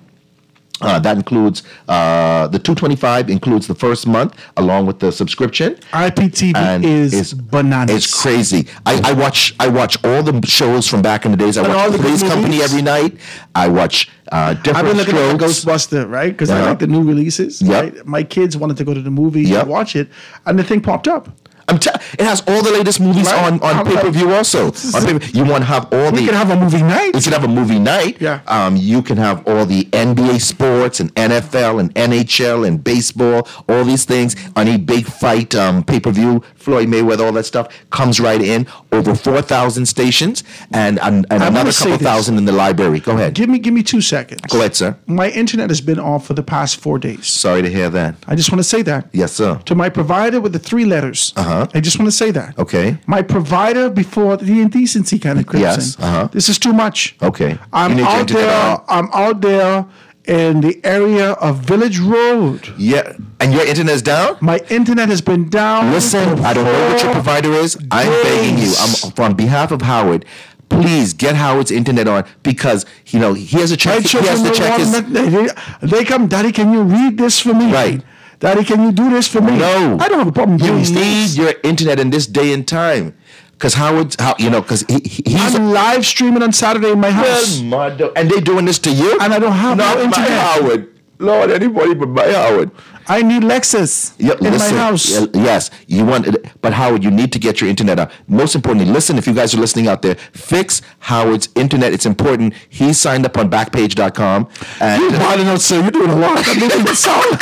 Speaker 33: Uh, that includes uh, the 225 includes the first month along with the subscription.
Speaker 5: IPTV is bananas.
Speaker 33: It's crazy. I, I watch I watch all the shows from back in the days. I
Speaker 5: And all
Speaker 33: watch
Speaker 5: the
Speaker 33: the Police Company every night. I watch uh, different
Speaker 5: I've been looking at. Ghostbuster, right? Because I
Speaker 33: Uh-huh.
Speaker 5: like the new releases.
Speaker 33: Yep.
Speaker 5: Right? My kids wanted to go to the movie
Speaker 33: Yep.
Speaker 5: and watch it, and the thing popped up.
Speaker 33: I'm t- it has all the latest movies
Speaker 5: Right.
Speaker 33: on, on pay per view also. On pay-per- you want to have all
Speaker 5: We
Speaker 33: the.
Speaker 5: could have a movie night.
Speaker 33: We could have a movie night.
Speaker 5: Yeah.
Speaker 33: Um, you can have all the NBA sports and NFL and NHL and baseball, all these things. Any big fight, um, pay per view, Floyd Mayweather, all that stuff comes right in. Over 4,000 stations and, and, and another couple thousand in the library. Go ahead.
Speaker 5: Give me, give me two seconds.
Speaker 33: Go ahead, sir.
Speaker 5: My internet has been off for the past four days.
Speaker 33: Sorry to hear that.
Speaker 5: I just want to say that
Speaker 33: Yes, sir.
Speaker 5: to my provider with the three letters.
Speaker 33: Uh huh.
Speaker 5: I just want to say that.
Speaker 33: Okay.
Speaker 5: My provider before the indecency kind of creeps
Speaker 33: Yes,
Speaker 5: in.
Speaker 33: uh-huh.
Speaker 5: This is too much.
Speaker 33: Okay.
Speaker 5: I'm out there. I'm out there in the area of Village Road.
Speaker 33: Yeah. And your internet is down?
Speaker 5: My internet has been down.
Speaker 33: Listen, I don't know what your provider is. I'm begging you. I'm on behalf of Howard. Please get Howard's internet on because you know he has a check. He has to check his.
Speaker 5: They, they come, Daddy, can you read this for me?
Speaker 33: Right.
Speaker 5: Daddy, can you do this for me?
Speaker 33: No,
Speaker 5: I don't have a problem
Speaker 33: You
Speaker 5: doing these
Speaker 33: need
Speaker 5: things.
Speaker 33: your internet in this day and time because how would how you know because he, he- he's
Speaker 5: I'm live streaming on Saturday in my house.
Speaker 33: well, and they doing this to you.
Speaker 5: and I don't have
Speaker 33: Not
Speaker 5: no
Speaker 33: my
Speaker 5: internet.
Speaker 33: Howard. Lord, anybody but my Howard.
Speaker 5: I need Lexus
Speaker 33: Yep,
Speaker 5: in
Speaker 33: listen,
Speaker 5: my house.
Speaker 33: Yes, you want it, but Howard, you need to get your internet up. Most importantly, listen. If you guys are listening out there, fix Howard's internet. It's important. He signed up on Backpage.com, and
Speaker 5: You wilding out, sir. You're doing a lot. I'm making it sound.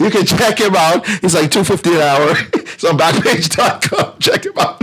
Speaker 33: You can check him out. He's like two fifty an hour. It's on Backpage.com. Check him out.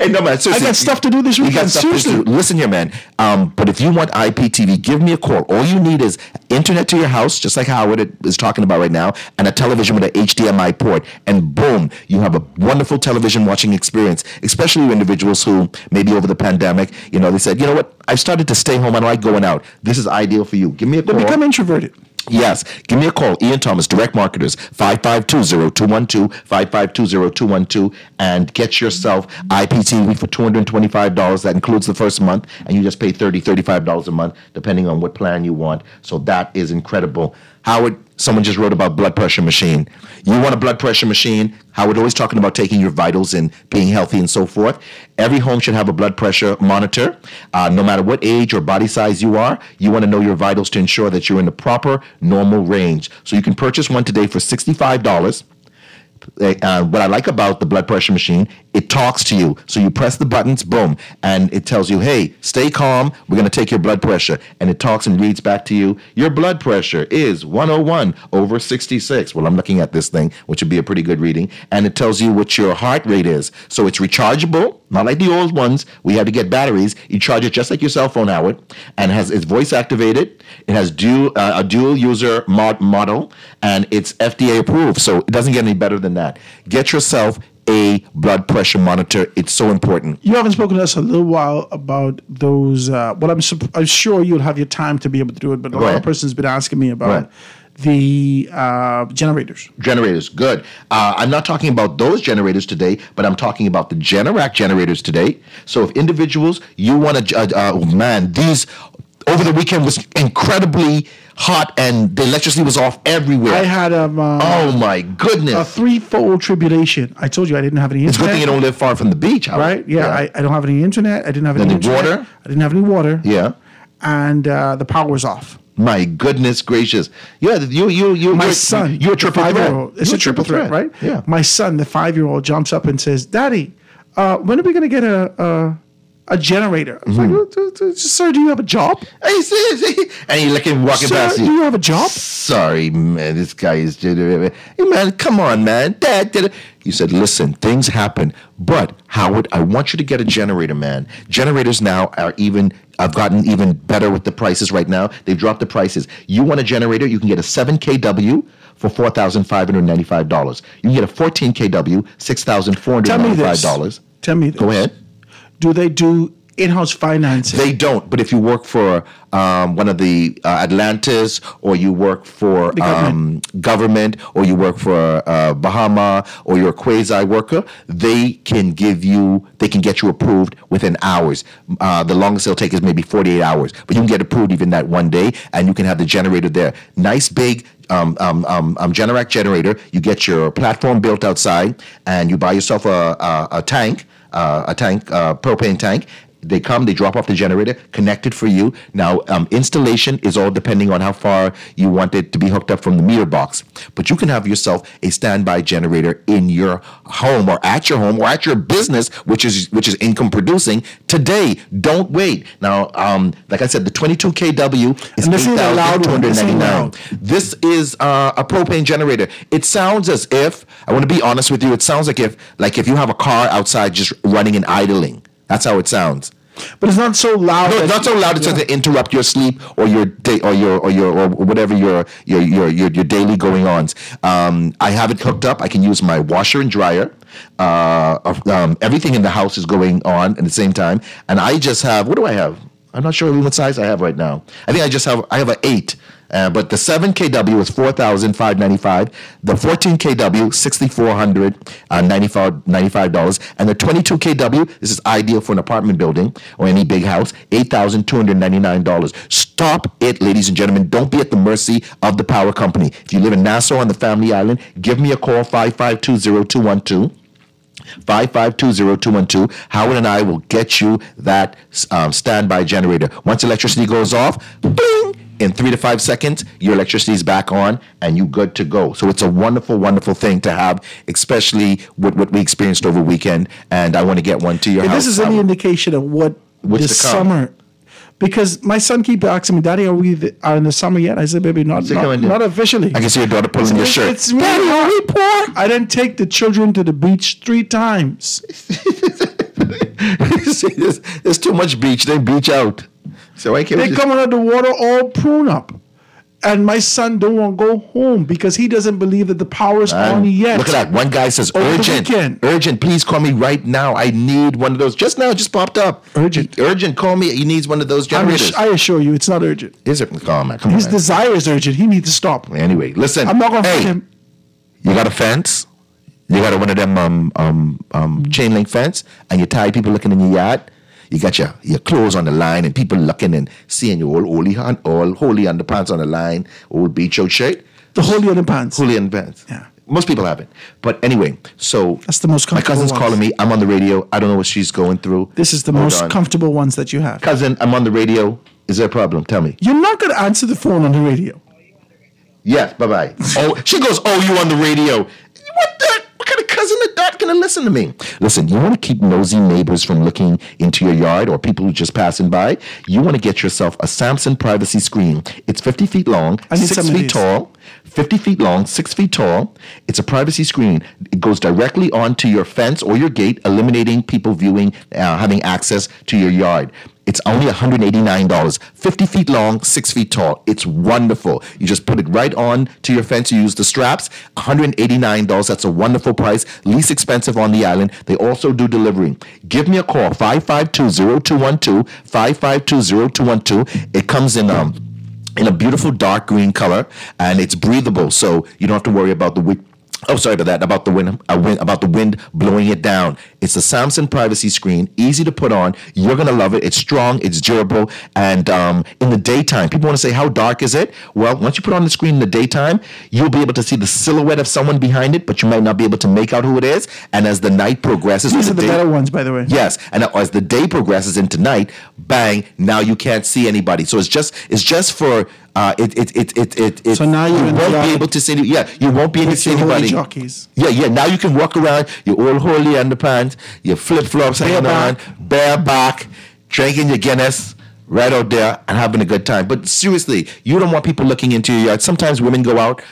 Speaker 33: Hey, no man,
Speaker 5: I
Speaker 33: seriously,
Speaker 5: got stuff to do this
Speaker 33: You got
Speaker 5: weekend.
Speaker 33: stuff to do. Listen here, man. Um, but if you want IPTV, give me a call. All you need is internet to your house, just like Howard is talking about right now, and a television with an HDMI port, and boom, you have a wonderful television watching experience. Especially individuals who maybe over the pandemic, you know, they said, you know what, I've started to stay home. I don't like going out. This is ideal for you. Give me a
Speaker 5: They
Speaker 33: call.
Speaker 5: become introverted.
Speaker 33: Yes. Give me a call. Ian Thomas, Direct Marketers, 5520212, 5520212, and get yourself IPTV for $225. That includes the first month, and you just pay $30, $35 a month, depending on what plan you want. So that is incredible. Howard, someone just wrote about blood pressure machine. You want a blood pressure machine? Howard always talking about taking your vitals and being healthy and so forth. Every home should have a blood pressure monitor. Uh, no matter what age or body size you are, you want to know your vitals to ensure that you're in the proper normal range. So you can purchase one today for $65 uh, what I like about the blood pressure machine, it talks to you. So you press the buttons, boom, and it tells you, hey, stay calm. We're going to take your blood pressure. And it talks and reads back to you, your blood pressure is 101 over 66. Well, I'm looking at this thing, which would be a pretty good reading. And it tells you what your heart rate is. So it's rechargeable, not like the old ones. We had to get batteries. You charge it just like your cell phone, Howard, and has it's voice activated. It has dual uh, a dual user mod model, and it's FDA approved. So it doesn't get any better than that. Get yourself a blood pressure monitor. It's so important.
Speaker 5: You haven't spoken to us a little while about those. Uh, well, I'm, I'm sure you'll have your time to be able to do it, but a lot of persons been asking me about
Speaker 33: ahead.
Speaker 5: The uh, generators.
Speaker 33: Generators, good. Uh, I'm not talking about those generators today, but I'm talking about the Generac generators today. So if individuals, you want to, uh, uh, man, these over the weekend was incredibly hot and the electricity was off everywhere.
Speaker 5: I had um, uh,
Speaker 33: oh my goodness.
Speaker 5: a threefold tribulation. I told you I didn't have any
Speaker 33: Internet. It's good thing you don't live far from the beach.
Speaker 5: Right? Yeah, I, I don't have any internet. I didn't have
Speaker 33: Any
Speaker 5: any, internet.
Speaker 33: water?
Speaker 5: I didn't have any water.
Speaker 33: Yeah.
Speaker 5: And uh, the power was off.
Speaker 33: My goodness gracious. Yeah, you you you
Speaker 5: My
Speaker 33: you're,
Speaker 5: son,
Speaker 33: You're a triple threat.
Speaker 5: It's
Speaker 33: You're
Speaker 5: a triple threat, right?
Speaker 33: Yeah.
Speaker 5: My son, the five-year-old, jumps up and says, "Daddy, uh, when are we going to get a a, a generator?" I was
Speaker 33: Mm-hmm.
Speaker 5: like, "Uh, uh, uh, "Sir, do you have a job?"
Speaker 33: Hey, see, see. And you looking walking
Speaker 5: Sir,
Speaker 33: past you.
Speaker 5: do you have a job?
Speaker 33: Sorry, man. This guy is. Hey, man, come on, man. Dad did it. You said, listen, things happen. But, Howard, I want you to get a generator, man. Generators now are even, I've gotten even better with the prices right now. They've dropped the prices. You want a generator, you can get a 7 kW for $4,595. You can get a 14 kW, 6,495.
Speaker 5: Tell me this.
Speaker 33: $6,495.
Speaker 5: Tell me this.
Speaker 33: Go ahead.
Speaker 5: Do they do in-house financing.
Speaker 33: They don't. But if you work for um, one of the uh, Atlantis, or you work for
Speaker 5: The
Speaker 33: um, government, or you work for uh, Bahama, or you're a quasi worker, they can give you, they can get you approved within hours. Uh, the longest it'll take is maybe 48 hours, but you can get approved even that one day, and you can have the generator there. Nice big um, um, um, um, Generac generator. You get your platform built outside, and you buy yourself a, a, a tank, a tank, uh, propane tank. They come, they drop off the generator, connect it for you. Now, um, installation is all depending on how far you want it to be hooked up from the meter box. But you can have yourself a standby generator in your home or at your home or at your business, which is which is income producing today. Don't wait. Now, um, like I said, the 22 kW is
Speaker 5: And this is a loud one. This ain't
Speaker 33: 8,299. This is uh, a propane generator. It sounds as if I want to be honest with you. It sounds like if like if you have a car outside just running and idling. That's how it sounds.
Speaker 5: But it's not so loud.
Speaker 33: No, it's not so loud. It's
Speaker 5: Yeah.
Speaker 33: to interrupt your sleep or your day or your or your or whatever your your your your, your daily going ons. Um, I have it hooked up. I can use my washer and dryer. Uh, um, everything in the house is going on at the same time, and I just have what do I have? I'm not sure what size I have right now. I think I just have I have an eight. Uh, but the 7 kW is 4595 The 14 kW, 6400 uh, 95 $95. And the 22 kW, this is ideal for an apartment building or any big house, $8,299. Stop it, ladies and gentlemen. Don't be at the mercy of the power company. If you live in Nassau on the Family Island, give me a call, 5520212. 5520212. Howard and I will get you that um, standby generator. Once electricity goes off, bing, in three to five seconds, your electricity is back on and you're good to go. So it's a wonderful, wonderful thing to have, especially with what we experienced over weekend. And I want to get one to your
Speaker 5: If
Speaker 33: house.
Speaker 5: this is any
Speaker 33: Howard.
Speaker 5: indication of what
Speaker 33: What's
Speaker 5: this summer, because my son keep asking me, "Daddy, are we are in the summer yet?" I said, "Baby, not not, not officially."
Speaker 33: I can see your daughter pulling your shirt.
Speaker 5: It's-
Speaker 33: shirt.
Speaker 5: It's really hard. I didn't take the children to the beach three times.
Speaker 33: See, there's, there's too much beach. They beach out. So I can't.
Speaker 5: They come out of the water all prune up. And my son don't want to go home because he doesn't believe that the power is on yet.
Speaker 33: Look at that. One guy says,
Speaker 5: Over
Speaker 33: urgent, urgent, please call me right now. I need one of those. Just now, it just popped up.
Speaker 5: Urgent.
Speaker 33: Urgent, call me. He needs one of those generators.
Speaker 5: I assure you, it's not urgent.
Speaker 33: Is it? Come on, man. Come
Speaker 5: His
Speaker 33: on,
Speaker 5: desire is urgent. He needs to stop.
Speaker 33: Anyway, listen.
Speaker 5: I'm not going to
Speaker 33: hey,
Speaker 5: fight him.
Speaker 33: You got a fence? You got a, one of them um, um, um, chain link fence, and you tie people looking in your yard. You got your, your clothes on the line, and people looking and seeing your old holy, all holy underpants on the line, old beach out shirt.
Speaker 5: The holy underpants.
Speaker 33: Holy underpants. Yeah. Most people have it. But anyway, so
Speaker 5: That's the most
Speaker 33: my cousin's
Speaker 5: ones.
Speaker 33: calling me. I'm on the radio. I don't know what she's going through.
Speaker 5: This is the
Speaker 33: Hold
Speaker 5: most
Speaker 33: on.
Speaker 5: comfortable ones that you have.
Speaker 33: Cousin, I'm on the radio. Is there a problem? Tell me.
Speaker 5: You're not going to answer the phone on the radio.
Speaker 33: Yes, bye bye. oh, she goes, Oh, you on the radio. Cousin gonna listen to me? Listen, you want to keep nosy neighbors from looking into your yard or people who just passing by? You want to get yourself a Samsung privacy screen. It's 50 feet long, six feet tall. 50 feet long, 6 feet tall. It's a privacy screen. It goes directly onto your fence or your gate, eliminating people viewing, uh, having access to your yard. It's only $189. 50 feet long, 6 feet tall. It's wonderful. You just put it right on to your fence. You use the straps. $189. That's a wonderful price. Least expensive on the island. They also do delivery. Give me a call, 552-0212, 552-0212. It comes in um in a beautiful dark green color and it's breathable so you don't have to worry about the wind Oh, sorry about that. About the wind, uh, wind, about the wind blowing it down. It's a Samsung privacy screen, easy to put on. You're gonna love it. It's strong, it's durable, and um, in the daytime, people want to say, "How dark is it?" Well, once you put on the screen in the daytime, you'll be able to see the silhouette of someone behind it, but you might not be able to make out who it is. And as the night progresses,
Speaker 5: These
Speaker 33: or
Speaker 5: are the
Speaker 33: day-
Speaker 5: better ones, by the way.
Speaker 33: Yes, and as the day progresses into night, bang! Now you can't see anybody. So it's just it's just for uh, it it it it it. it
Speaker 5: So now the
Speaker 33: won't be able to see. any- Yeah, you won't be able to see anybody.
Speaker 5: jockeys.
Speaker 33: Yeah, yeah. Now you can walk around your old holy underpants, your flip flops hanging on, bareback, drinking your Guinness. Right out there and having a good time. But seriously, you don't want people looking into your yard. Sometimes women go out.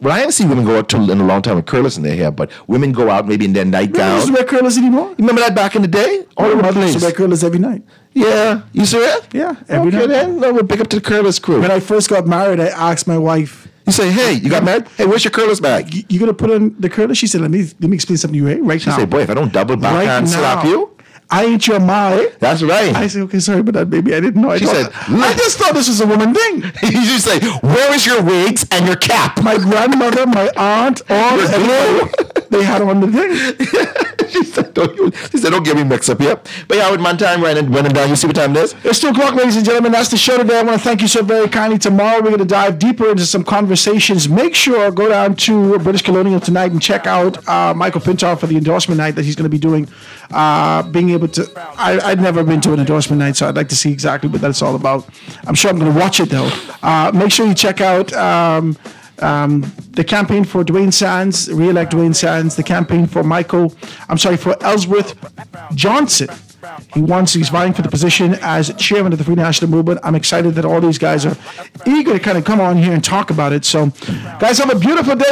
Speaker 33: Well, I haven't seen women go out till in a long time with curlers in their hair, but women go out maybe in their
Speaker 5: You
Speaker 33: nightgown.
Speaker 5: don't wear curlers anymore?
Speaker 33: You remember that back in the day? All over the place.
Speaker 5: used to wear curlers every night.
Speaker 33: Yeah, you see it?
Speaker 5: Yeah, every
Speaker 33: okay,
Speaker 5: night.
Speaker 33: then. No, we'll pick up to the curlers crew.
Speaker 5: When I first got married, I asked my wife,
Speaker 33: You say, hey, you got married? Hey, where's your curlers bag?
Speaker 5: "You gonna put on the curler?" She said, "Let me let me explain something to you eh, right
Speaker 33: She
Speaker 5: now."
Speaker 33: say, boy, if I don't double backhand
Speaker 5: Right
Speaker 33: slap
Speaker 5: now.
Speaker 33: you.
Speaker 5: I ain't your my.
Speaker 33: That's right.
Speaker 5: I said, okay, sorry, but that baby, I didn't know. I
Speaker 33: She said,
Speaker 5: I just thought this was a woman thing.
Speaker 33: you just say, "Where is your wigs and your cap?"
Speaker 5: My grandmother, my aunt, all everybody, they had on the thing.
Speaker 33: she said, "Don't you?" She said, "Don't get me mixed up here." But yeah, with my time running, running down. You see what time it is?
Speaker 5: It's two o'clock, ladies and gentlemen. That's the show today. I want to thank you so very kindly. Tomorrow we're going to dive deeper into some conversations. Make sure go down to British Colonial tonight and check out uh, Michael Pintard for the endorsement night that he's going to be doing. Uh, being able to, I, I've never been to an endorsement night, so I'd like to see exactly what that's all about. I'm sure I'm going to watch it though. Uh, make sure you check out. Um, um, the campaign for Duane Sands, re-elect Duane Sands, the campaign for Michael, I'm sorry, for Ellsworth Johnson. He wants, he's vying for the position as chairman of the Free National Movement. I'm excited that all these guys are eager to kind of come on here and talk about it. So, guys, have a beautiful day.